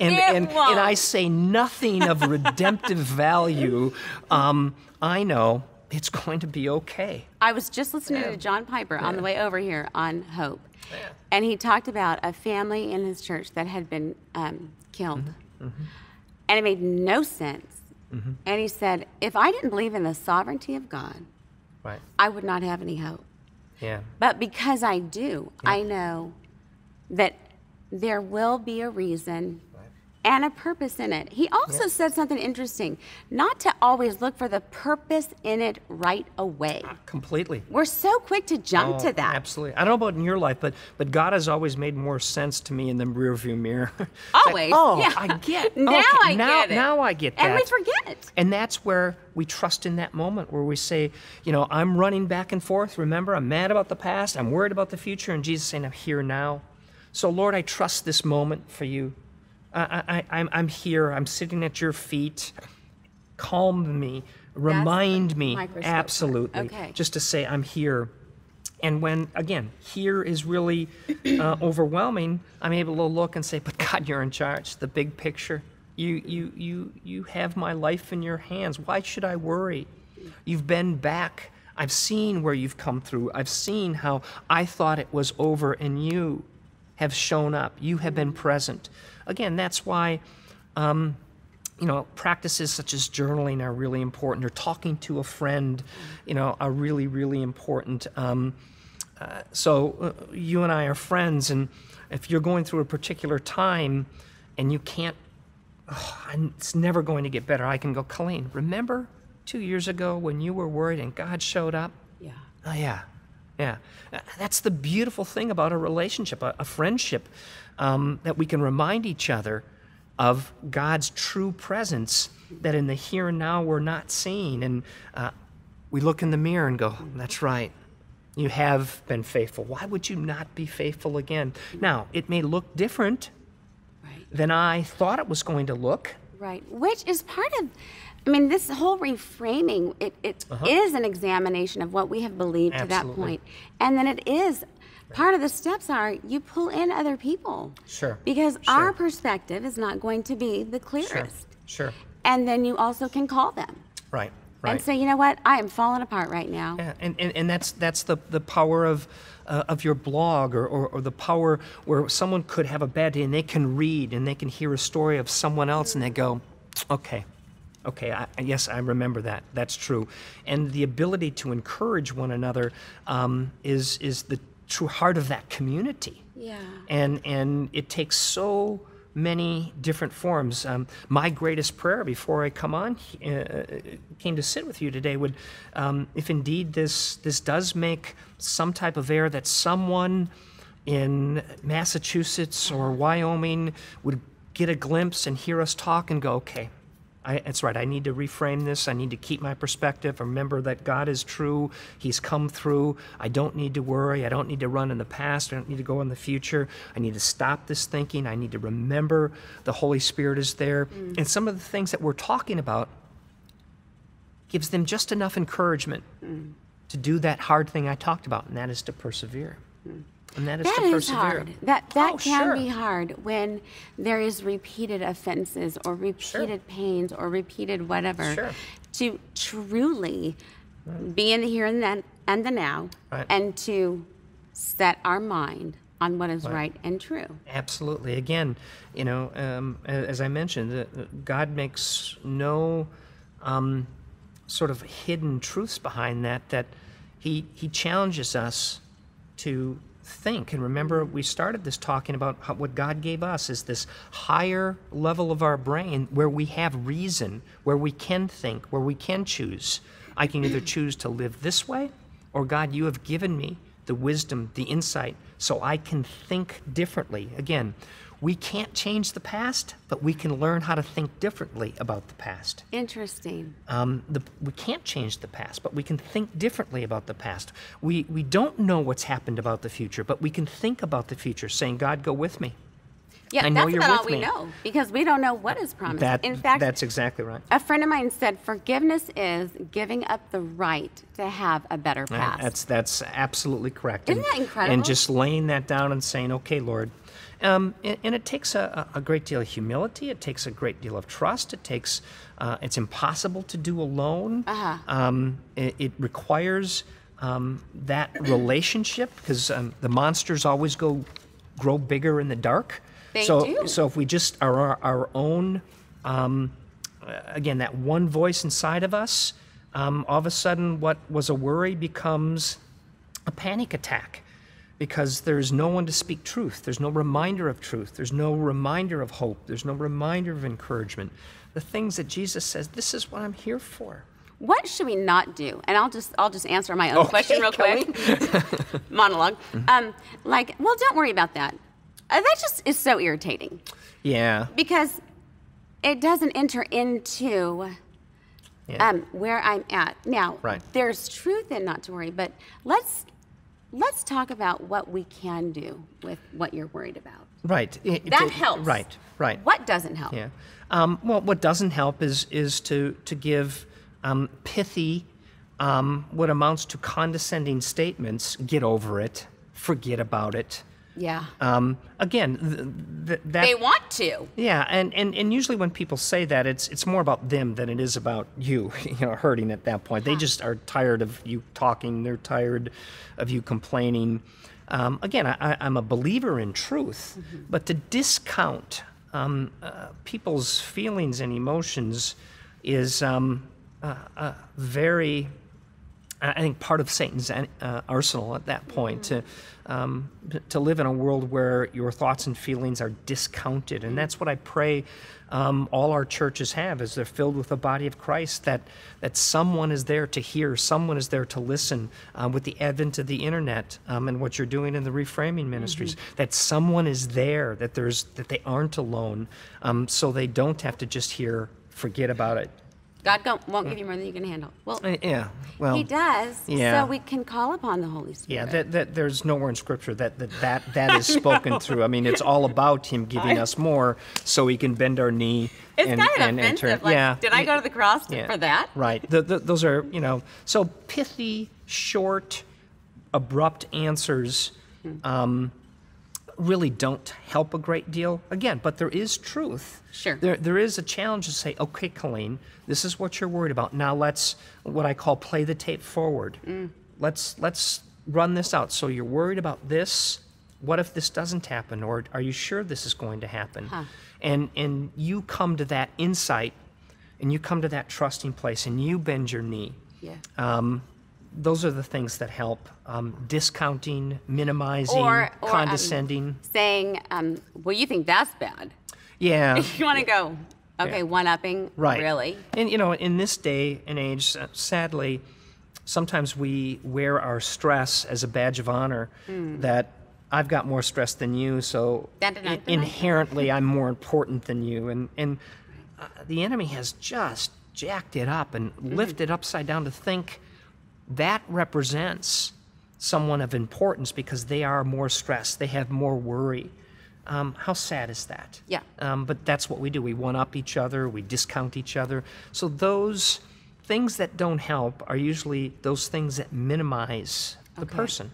and, and I say nothing of redemptive value, um, I know it's going to be okay. I was just listening to John Piper on the way over here on Hope, and he talked about a family in his church that had been um, killed, Mm-hmm. and it made no sense. And he said, "If I didn't believe in the sovereignty of God, Right. I would not have any hope. Yeah. But because I do, I know that there will be a reason and a purpose in it. He also said something interesting not to always look for the purpose in it right away. Ah, completely. We're so quick to jump Oh, to that. Absolutely. I don't know about in your life, but but God has always made more sense to me in the rearview mirror. It's like, Always. oh, yeah. I get. now okay, I now, get it. Now I get that. And we forget. It. And that's where we trust in that moment where we say, you know, I'm running back and forth. Remember, I'm mad about the past. I'm worried about the future. And Jesus saying, I'm here now. So, Lord, I trust this moment for you. I, I, I'm, I'm here. I'm sitting at your feet. Calm me. Remind me. Absolutely. Okay. Just to say, I'm here. And when, again, here is really uh, overwhelming, I'm able to look and say, but God, you're in charge, the big picture. You, you, you, you have my life in your hands. Why should I worry? You've been back. I've seen where you've come through. I've seen how I thought it was over and you have shown up. You have been present. Again, that's why um, you know, practices such as journaling are really important, or talking to a friend, you know, are really, really important. Um, uh, so uh, you and I are friends, and if you're going through a particular time and you can't, oh, and it's never going to get better, I can go, Colleen, remember two years ago when you were worried and God showed up? Yeah. Oh, yeah. Yeah. That's the beautiful thing about a relationship, a, a friendship, um, that we can remind each other of God's true presence that in the here and now we're not seeing. And uh, we look in the mirror and go, that's right. You have been faithful. Why would you not be faithful again? Now, it may look different Right. than I thought it was going to look. Right, which is part of, I mean, this whole reframing, it, it is an examination of what we have believed to that. Point. And then it is, part of the steps are you pull in other people. Sure, Because sure. our perspective is not going to be the clearest. Sure. And then you also can call them Right. Right. and say, you know what, I am falling apart right now. Yeah, and, and, and that's that's the, the power of uh, of your blog or, or, or the power where someone could have a bad day and they can read and they can hear a story of someone else and they go, okay, okay, I, yes, I remember that. That's true. And the ability to encourage one another um, is is the true heart of that community Yeah. and and it takes so many different forms. Um, my greatest prayer before I come on uh, came to sit with you today would, um, if indeed this this does make some type of air that someone in Massachusetts or Wyoming would get a glimpse and hear us talk and go, okay. I, that's right. I need to reframe this. I need to keep my perspective. Remember that God is true. He's come through. I don't need to worry. I don't need to run in the past. I don't need to go in the future. I need to stop this thinking. I need to remember the Holy Spirit is there. Mm. And some of the things that we're talking about gives them just enough encouragement mm. to do that hard thing I talked about, and that is to persevere. Mm. And that is That to is hard. That that Oh, can sure. be hard when there is repeated offenses or repeated pains or repeated whatever. Sure. To truly be in the here and then and the now, Right. and to set our mind on what is right, and true. Absolutely. Again, you know, um, as I mentioned, uh, God makes no um, sort of hidden truths behind that. That He He challenges us to think and remember. We started this talking about how, what God gave us is this higher level of our brain where we have reason, where we can think, where we can choose. I can either choose to live this way, or God, you have given me the wisdom, the insight, so I can think differently. Again, we can't change the past, but we can learn how to think differently about the past. Interesting. Um, the, we can't change the past, but we can think differently about the past. We, we don't know what's happened about the future, but we can think about the future, saying, God, go with me. Yeah, I know that's you're about all with we me. know because we don't know what is promised. That, in fact, that's exactly right. a friend of mine said forgiveness is giving up the right to have a better past. That's that's absolutely correct. Isn't and, that incredible? And just laying that down and saying, "Okay, Lord," um, and, and it takes a, a great deal of humility. It takes a great deal of trust. It takes. Uh, it's impossible to do alone. Uh-huh. Um, it, it requires um, that relationship because um, the monsters always go grow bigger in the dark. They so do. so if we just are our, our own um, again, that one voice inside of us, um, all of a sudden, what was a worry becomes a panic attack because there's no one to speak truth. There's no reminder of truth. There's no reminder of hope. There's no reminder of encouragement. The things that Jesus says, this is what I'm here for. What should we not do? And I'll just I'll just answer my own question real quick. Monologue. Um, like, well, don't worry about that. Uh, that just is so irritating Yeah. because it doesn't enter into Yeah. um, where I'm at now. Right. There's truth in not to worry, but let's let's talk about what we can do with what you're worried about. right. It- That it- helps. Right. Right. What doesn't help? Yeah. Um, well, what doesn't help is is to to give um, pithy, um, what amounts to condescending statements. Get over it. Forget about it. Yeah. Um, again, th- th- that they want to. yeah, and, and, and usually when people say that, it's it's more about them than it is about you, you know, hurting at that point. They just are tired of you talking. They're tired of you complaining. Um, again, I, I- I'm a believer in truth, but to discount um, uh, people's feelings and emotions is um, uh, uh, very I think part of Satan's uh, arsenal at that point to um, to live in a world where your thoughts and feelings are discounted, and that's what I pray um, all our churches have is they're filled with the body of Christ that that someone is there to hear, someone is there to listen. Um, with the advent of the internet um, and what you're doing in the reframing ministries, mm-hmm. that someone is there, that there's that they aren't alone, um, so they don't have to just hear, forget about it, God won't give you more than you can handle. Well, uh, yeah. Well, He does. Yeah. So we can call upon the Holy Spirit. Yeah. That, that there's nowhere in Scripture that that that, that is spoken through. I mean, it's all about Him giving us more, so we can bend our knee. It's and, kind of and, offensive. And turn, like, yeah. Did I go to the cross yeah. for that? Right. The, the, those are you know so pithy, short, abrupt answers. Hmm. Um, really don't help a great deal. Again, but there is truth. Sure. There, there is a challenge to say, okay, Colleen, this is what you're worried about. Now let's, what I call, play the tape forward. Mm. Let's let's run this out. So you're worried about this. What if this doesn't happen? Or are you sure this is going to happen? Huh. And and you come to that insight, and you come to that trusting place, and you bend your knee. Yeah. Um, those are the things that help. Um, discounting, minimizing, or, or, um, condescending. Um, saying, um, well, you think that's bad. Yeah. you want to go, okay, yeah. one upping. Right. Really? And, you know, in this day and age, sadly, sometimes we wear our stress as a badge of honor mm. that I've got more stress than you, so inherently I'm more important than you. And, and uh, the enemy has just jacked it up and mm-hmm. lifted upside down to think that represents someone of importance because they are more stressed, they have more worry. Um, how sad is that? Yeah. Um, but that's what we do. We one up each other, we discount each other. So those things that don't help are usually those things that minimize the okay. person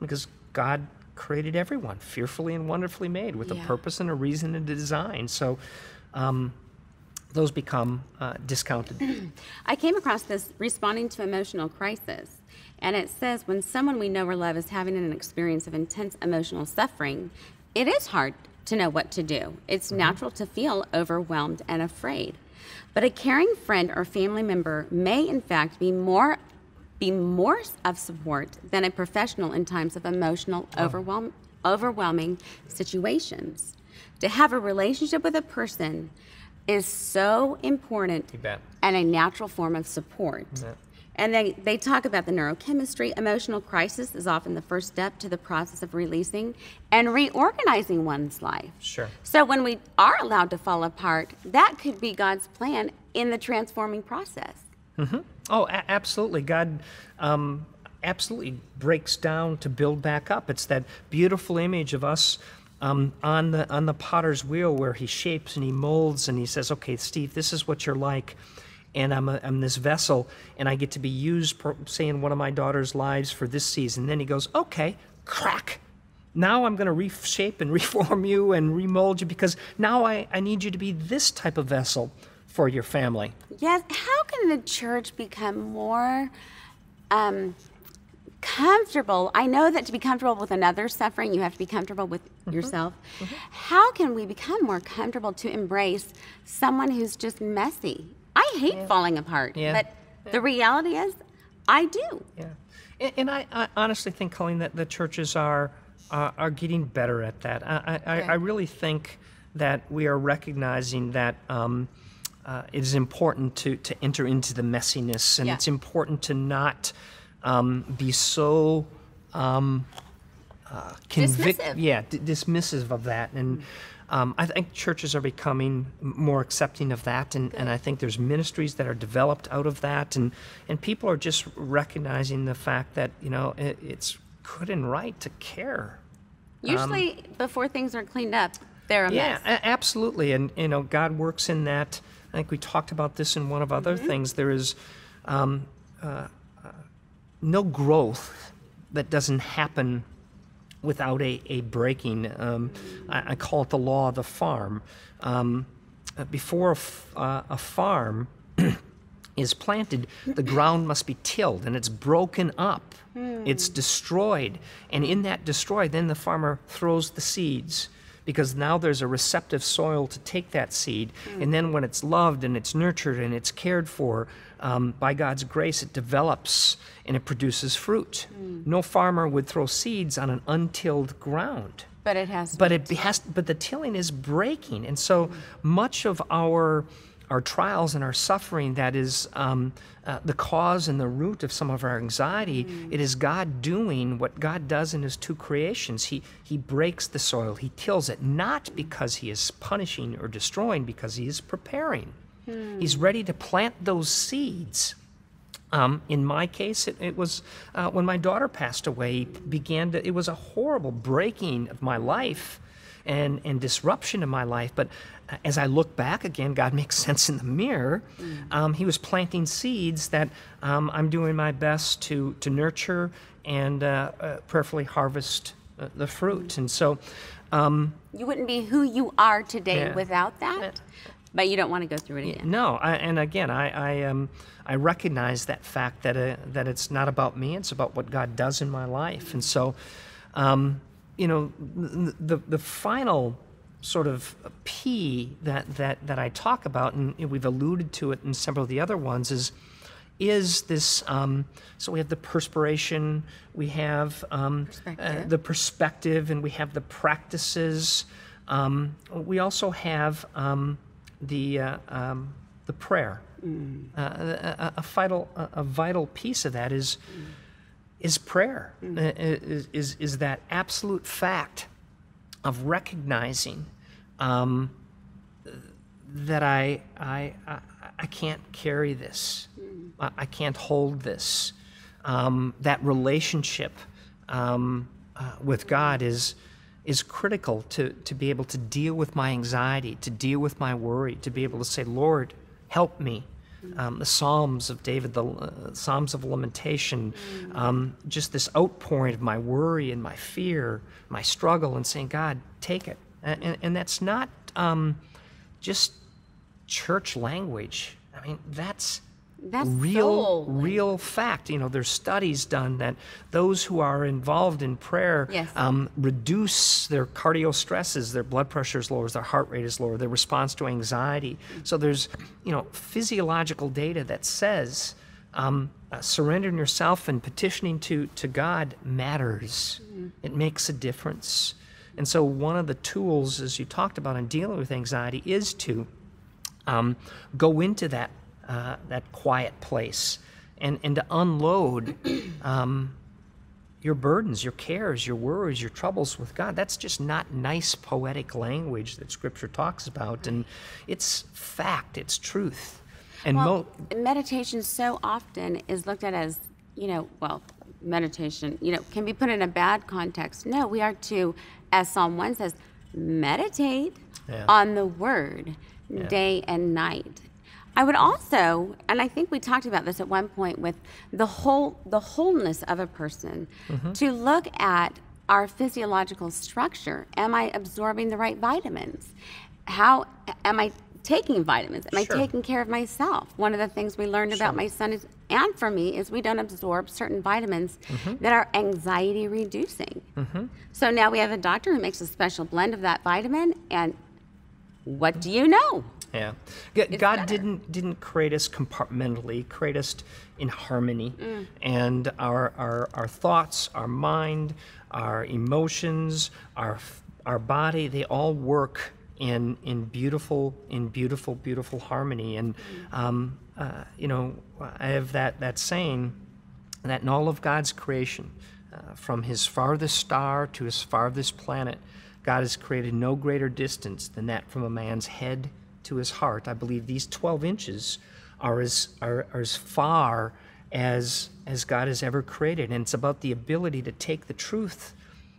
because God created everyone fearfully and wonderfully made with yeah. a purpose and a reason and a design. So, um, those become uh, discounted. I came across this responding to emotional crisis, and it says when someone we know or love is having an experience of intense emotional suffering, it is hard to know what to do. It's mm-hmm. natural to feel overwhelmed and afraid. But a caring friend or family member may, in fact, be more be more of support than a professional in times of emotional oh. overwhelm, overwhelming situations. To have a relationship with a person is so important and a natural form of support. And they, they talk about the neurochemistry. Emotional crisis is often the first step to the process of releasing and reorganizing one's life. Sure. So when we are allowed to fall apart, that could be God's plan in the transforming process. Mm-hmm. Oh, a- absolutely. God um, absolutely breaks down to build back up. It's that beautiful image of us um, on the on the potter's wheel where he shapes and he molds and he says, "Okay, Steve, this is what you're like." And I'm, a, I'm this vessel, and I get to be used, per, say, in one of my daughter's lives for this season. Then he goes, okay, crack. Now I'm going to reshape and reform you and remold you because now I, I need you to be this type of vessel for your family. Yes. How can the church become more um, comfortable. I know that to be comfortable with another suffering, you have to be comfortable with mm-hmm. yourself. Mm-hmm. How can we become more comfortable to embrace someone who's just messy? I hate yeah. falling apart, yeah. but yeah. the reality is, I do. Yeah, and, and I, I, honestly think, Colleen, that the churches are uh, are getting better at that. I, I, I, really think that we are recognizing that. Um, uh, it is important to, to enter into the messiness, and it's important to not um, be so um, uh, dismissive. Yeah, d- dismissive of that. And um, I think churches are becoming more accepting of that, and, and I think there's ministries that are developed out of that, and, and people are just recognizing the fact that you know it, it's good and right to care. Usually, um, before things are cleaned up, they're a yeah, mess. Yeah, absolutely, and you know God works in that. I think we talked about this in one of other mm-hmm. things. There is um, uh, no growth that doesn't happen without a, a breaking. Um, I, I, call it the law of the farm. Um, uh, before a, f- uh, a farm is planted, the ground must be tilled and it's broken up. Hmm. It's destroyed. And in that destroy, then the farmer throws the seeds because now there's a receptive soil to take that seed. Hmm. And then when it's loved and it's nurtured and it's cared for, um, by God's grace, it develops and it produces fruit. Hmm. No farmer would throw seeds on an untilled ground But it has. but it has but the tilling is breaking and so hmm. much of our our trials and our suffering that is um, uh, the cause and the root of some of our anxiety it is god doing what god does in his two creations he he breaks the soil he tills it not because he is punishing or destroying because he is preparing he's ready to plant those seeds um, in my case, it, it was uh, when my daughter passed away. Began to, it was a horrible breaking of my life, and and disruption of my life. But as I look back again, God makes sense in the mirror. Um, he was planting seeds that um, I'm doing my best to to nurture and uh, uh, prayerfully harvest uh, the fruit. And so, um, you wouldn't be who you are today Yeah. without that. But you don't want to go through it again. No, I, and again, I I, um, I recognize that fact that uh, that it's not about me; it's about what God does in my life. And so, um, you know, the, the the final sort of P that that that I talk about, and we've alluded to it in several of the other ones, is is this um, so we have the perspiration we have um, uh, the perspective and we have the practices. Um, we also have um, the uh, um, the prayer. Uh, a, a, vital a, vital piece of that is is prayer. Uh, is, is is that absolute fact of recognizing um, that I, I, I, I can't carry this. I, I can't hold this. Um, that relationship um, uh, with God is, is critical to, to be able to deal with my anxiety, to deal with my worry, to be able to say, Lord, help me. Um, the Psalms of David, the uh, Psalms of lamentation, um, just this outpouring of my worry and my fear, my struggle, and saying, God, take it. And, and, that's not um, just church language. I mean, that's That's real, soul real fact. You know, there's studies done that those who are involved in prayer Yes. um, reduce their cardio stresses, their blood pressure is lower, their heart rate is lower, their response to anxiety. So there's, you know, physiological data that says um, uh, surrendering yourself and petitioning to, to God matters. It makes a difference. And so one of the tools, as you talked about in dealing with anxiety, is to um, go into that uh, that quiet place and and to unload um, your burdens, your cares, your worries, your troubles with God. That's just not nice poetic language that Scripture talks about, and it's fact, it's truth. And Well, mo- meditation so often is looked at as, you know, well, meditation, you know, can be put in a bad context. No, we are to, as Psalm 1 says, meditate Yeah. on the word day and night. I would also, and I think we talked about this at one point with the whole the wholeness of a person, mm-hmm. to look at our physiological structure. Am I absorbing the right vitamins? How am I taking vitamins? Am Sure. I taking care of myself? One of the things we learned about my son is, and for me is we don't absorb certain vitamins that are anxiety reducing. So now we have a doctor who makes a special blend of that vitamin, and what do you know? Yeah, God better. didn't didn't create us compartmentally. He created us in harmony, Mm. and our, our our thoughts, our mind, our emotions, our our body, they all work in in beautiful in beautiful beautiful harmony. And um, uh, you know, I have that that saying that in all of God's creation, uh, from his farthest star to his farthest planet, God has created no greater distance than that from a man's head to his heart. I believe these 12 inches are as, are, are as far as, as God has ever created. And it's about the ability to take the truth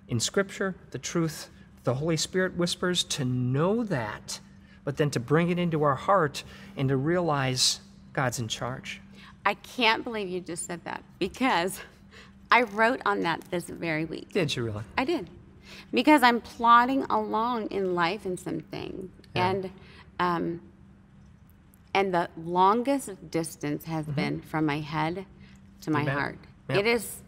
in Scripture, the truth the Holy Spirit whispers, to know that, but then to bring it into our heart and to realize God's in charge. I can't believe you just said that because I wrote on that this very week. Did you really? I did. Because I'm plodding along in life in some things. Yeah. And um, and the longest distance has been from my head to my bet. heart. Yep. It is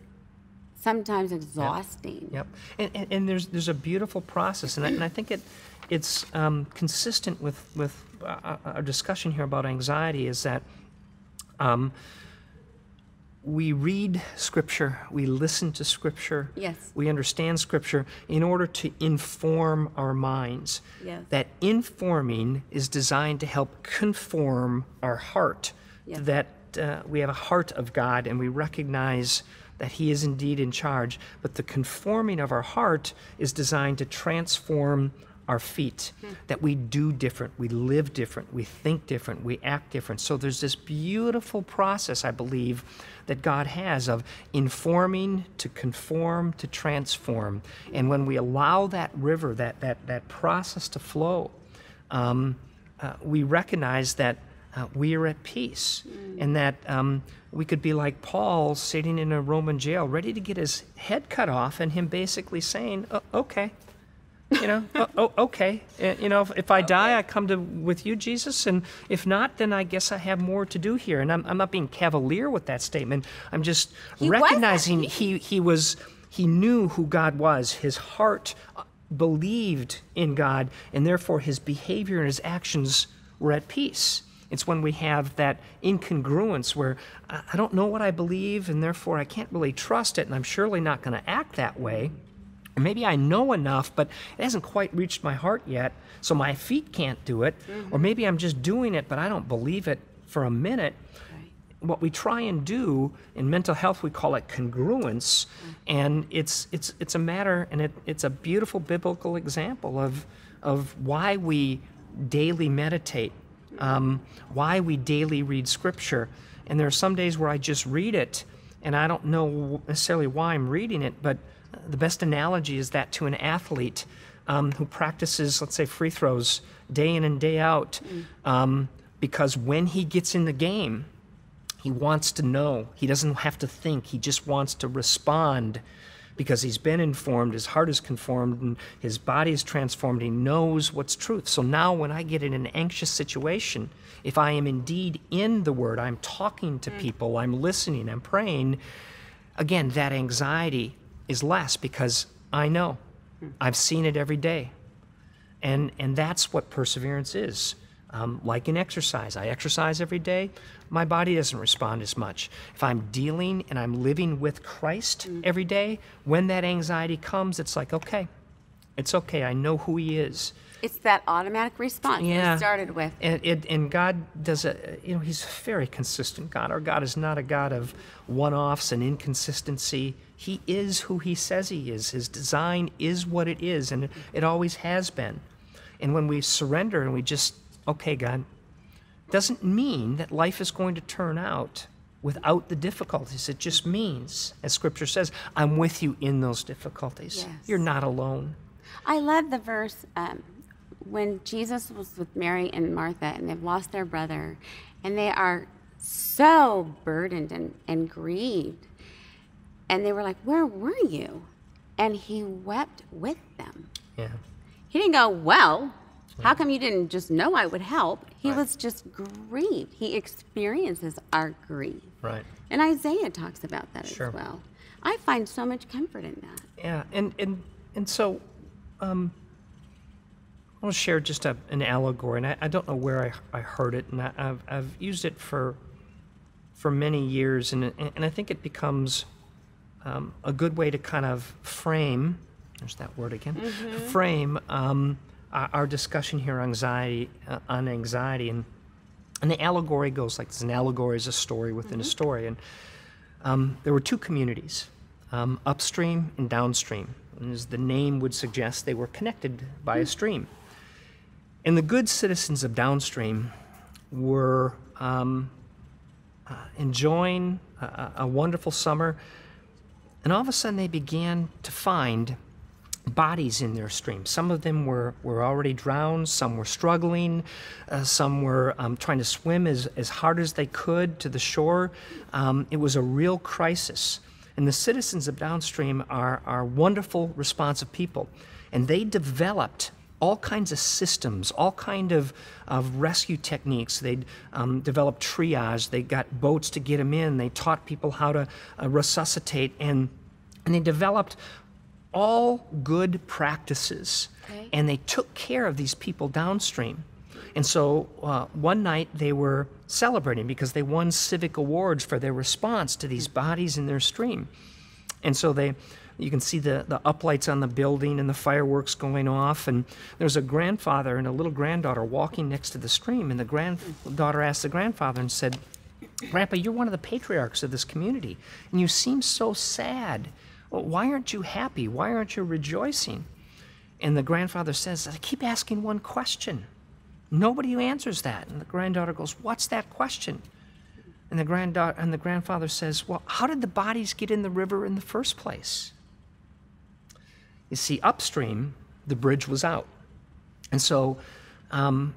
sometimes exhausting. Yep. And, and, and there's there's a beautiful process, and I, and I think it it's um, consistent with with uh, our discussion here about anxiety. Is that um, we read Scripture, we listen to Scripture, Yes. we understand Scripture in order to inform our minds. Yes. That informing is designed to help conform our heart Yes. that uh, we have a heart of God and we recognize that He is indeed in charge. But the conforming of our heart is designed to transform our feet, that we do different, we live different, we think different, we act different. So there's this beautiful process, I believe, that God has of informing to conform to transform. And when we allow that river, that, that, that process to flow, um, uh, we recognize that uh, we are at peace and that um, we could be like Paul sitting in a Roman jail, ready to get his head cut off, and him basically saying, "O- Okay. You know, oh, oh, okay. Uh, you know, if, if I die, I come to with you, Jesus, and if not, then I guess I have more to do here. And I'm, I'm not being cavalier with that statement. I'm just He recognizing he he was he knew who God was. His heart uh, believed in God, and therefore his behavior and his actions were at peace. It's when we have that incongruence where I don't know what I believe, and therefore I can't really trust it, and I'm surely not going to act that way. Or maybe I know enough, but it hasn't quite reached my heart yet, so my feet can't do it. Mm-hmm. Or maybe I'm just doing it, but I don't believe it for a minute. What we try and do in mental health, we call it congruence, mm. and it's it's it's a matter, and it, it's a beautiful biblical example of of why we daily meditate, um, why we daily read Scripture. And there are some days where I just read it, and I don't know necessarily why I'm reading it, but the best analogy is that to an athlete um, who practices, let's say, free throws day in and day out, um, because when he gets in the game, he wants to know. He doesn't have to think. He just wants to respond because he's been informed, his heart is conformed, and his body is transformed. He knows what's truth. So now, when I get in an anxious situation, if I am indeed in the Word, I'm talking to mm. people, I'm listening, I'm praying, again, that anxiety is less because I know. Mm. I've seen it every day. And, and that's what perseverance is. Um, like in exercise, I exercise every day, my body doesn't respond as much. If I'm dealing and I'm living with Christ every day, when that anxiety comes, it's like, okay, it's okay. I know who He is. It's that automatic response Yeah. we started with. And, it, and God does a, you know, He's a very consistent God. Our God is not a God of one offs and inconsistency. He is who He says He is. His design is what it is, and it, it always has been. And when we surrender and we just, okay, God, doesn't mean that life is going to turn out without the difficulties. It just means, as Scripture says, I'm with you in those difficulties. Yes. You're not alone. I love the verse um, when Jesus was with Mary and Martha, and they've lost their brother, and they are so burdened and, and grieved. And they were like, Where were you? And he wept with them. Yeah. He didn't go, Well, how come you didn't just know I would help? He was just grieved. He experiences our grief. Right. And Isaiah talks about that Sure. as well. I find so much comfort in that. Yeah, and and and so, um, I'll share just a, an allegory, and I, I don't know where I, I heard it, and I, I've I've used it for for many years, and and I think it becomes um, a good way to kind of frame. There's that word again. Frame um, our, our discussion here on anxiety uh, on anxiety, and and the allegory goes like this. An allegory is a story within a story, and um, there were two communities, um, upstream and downstream. And as the name would suggest, they were connected by a stream. And the good citizens of downstream were um, uh, enjoying a- a wonderful summer, and all of a sudden they began to find bodies in their stream. Some of them were, were already drowned, some were struggling, uh, some were um, trying to swim as, as hard as they could to the shore. Um, it was a real crisis. And the citizens of downstream are, are wonderful, responsive people. And they developed all kinds of systems, all kind of, of rescue techniques. They um, developed triage. They got boats to get them in. They taught people how to uh, resuscitate and And they developed all good practices. Okay. And they took care of these people downstream. And so uh, one night they were celebrating because they won civic awards for their response to these bodies in their stream. And so they, you can see the, the uplights on the building and the fireworks going off. And there's a grandfather and a little granddaughter walking next to the stream. And the granddaughter asked the grandfather and said, Grandpa, you're one of the patriarchs of this community, and you seem so sad. Well, why aren't you happy? Why aren't you rejoicing? And the grandfather says, I keep asking one question. Nobody answers that. And the granddaughter goes, What's that question? And the granddaughter and the grandfather says, Well, how did the bodies get in the river in the first place? You see, upstream, the bridge was out. And so, um,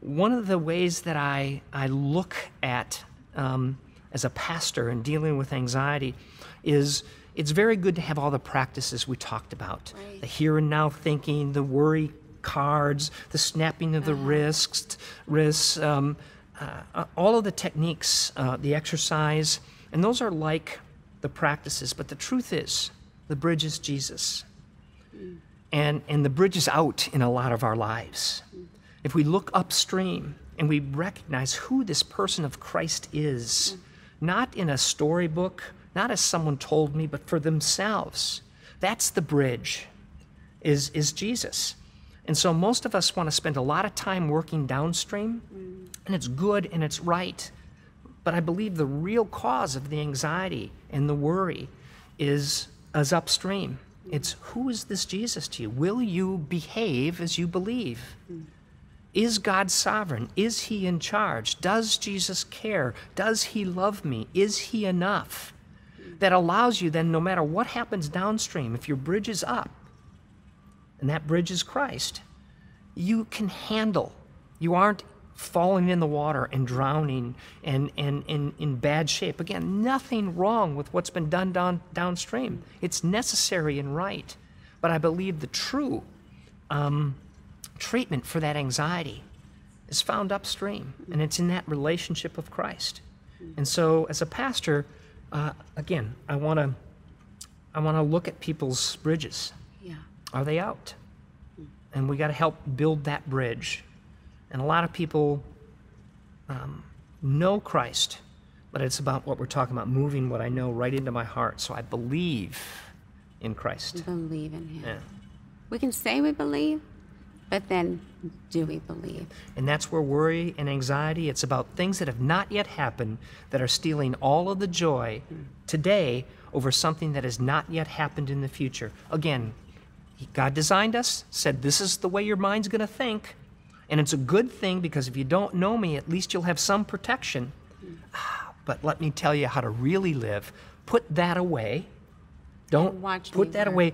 one of the ways that I, I look at um, as a pastor and dealing with anxiety is it's very good to have all the practices we talked about Right. the here and now thinking, the worry cards, the snapping of the wrists, wrists um, uh, uh, all of the techniques, uh, the exercise, and those are like the practices. But the truth is, the bridge is Jesus. And, and the bridge is out in a lot of our lives. If we look upstream and we recognize who this person of Christ is, not in a storybook, not as someone told me, but for themselves, that's the bridge, is, is Jesus. And so most of us want to spend a lot of time working downstream, and it's good and it's right. But I believe the real cause of the anxiety and the worry is, is upstream. It's who is this Jesus to you? Will you behave as you believe? Is God sovereign? Is He in charge? Does Jesus care? Does He love me? Is He enough? That allows you then, no matter what happens downstream, if your bridge is up, and that bridge is Christ, you can handle. You aren't falling in the water and drowning and, and, and in bad shape. Again, nothing wrong with what's been done down, downstream. It's necessary and right. But I believe the true um, treatment for that anxiety is found upstream, and it's in that relationship of Christ. And so, as a pastor, uh, again, I want to I want to look at people's bridges. Yeah. Are they out? And we got to help build that bridge. And a lot of people um, know Christ, but it's about what we're talking about moving what I know right into my heart. So I believe in Christ. Believe in Him. Yeah. We can say we believe, but then do we believe? And that's where worry and anxiety, it's about things that have not yet happened that are stealing all of the joy today over something that has not yet happened in the future. Again, God designed us, said this is the way your mind's going to think. And it's a good thing because if you don't know me, at least you'll have some protection. Ah, But let me tell you how to really live. Put that away. Don't watch put that work. away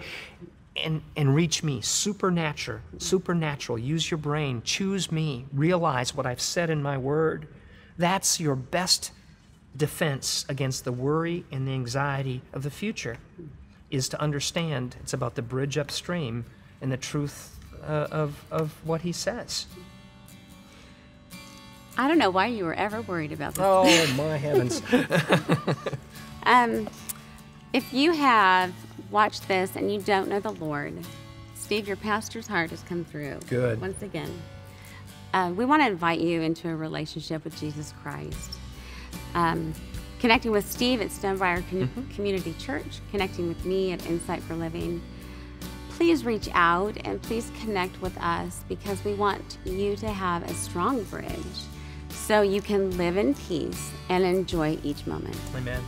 and and reach me supernatural supernatural. Use your brain. Choose me. Realize what i've said in my word. That's your best defense against the worry and the anxiety of the future is to understand it's about the bridge upstream and the truth uh, of of what he says. I don't know why you were ever worried about this. oh my heavens. Um, if you have watched this and you don't know the Lord, Steve, your pastor's heart has come through. Good. Once again. Uh, we want to invite you into a relationship with Jesus Christ. Um, connecting with Steve at Stonebriar Com- Community Church, connecting with me at Insight for Living. Please reach out and please connect with us because we want you to have a strong bridge so you can live in peace and enjoy each moment. amen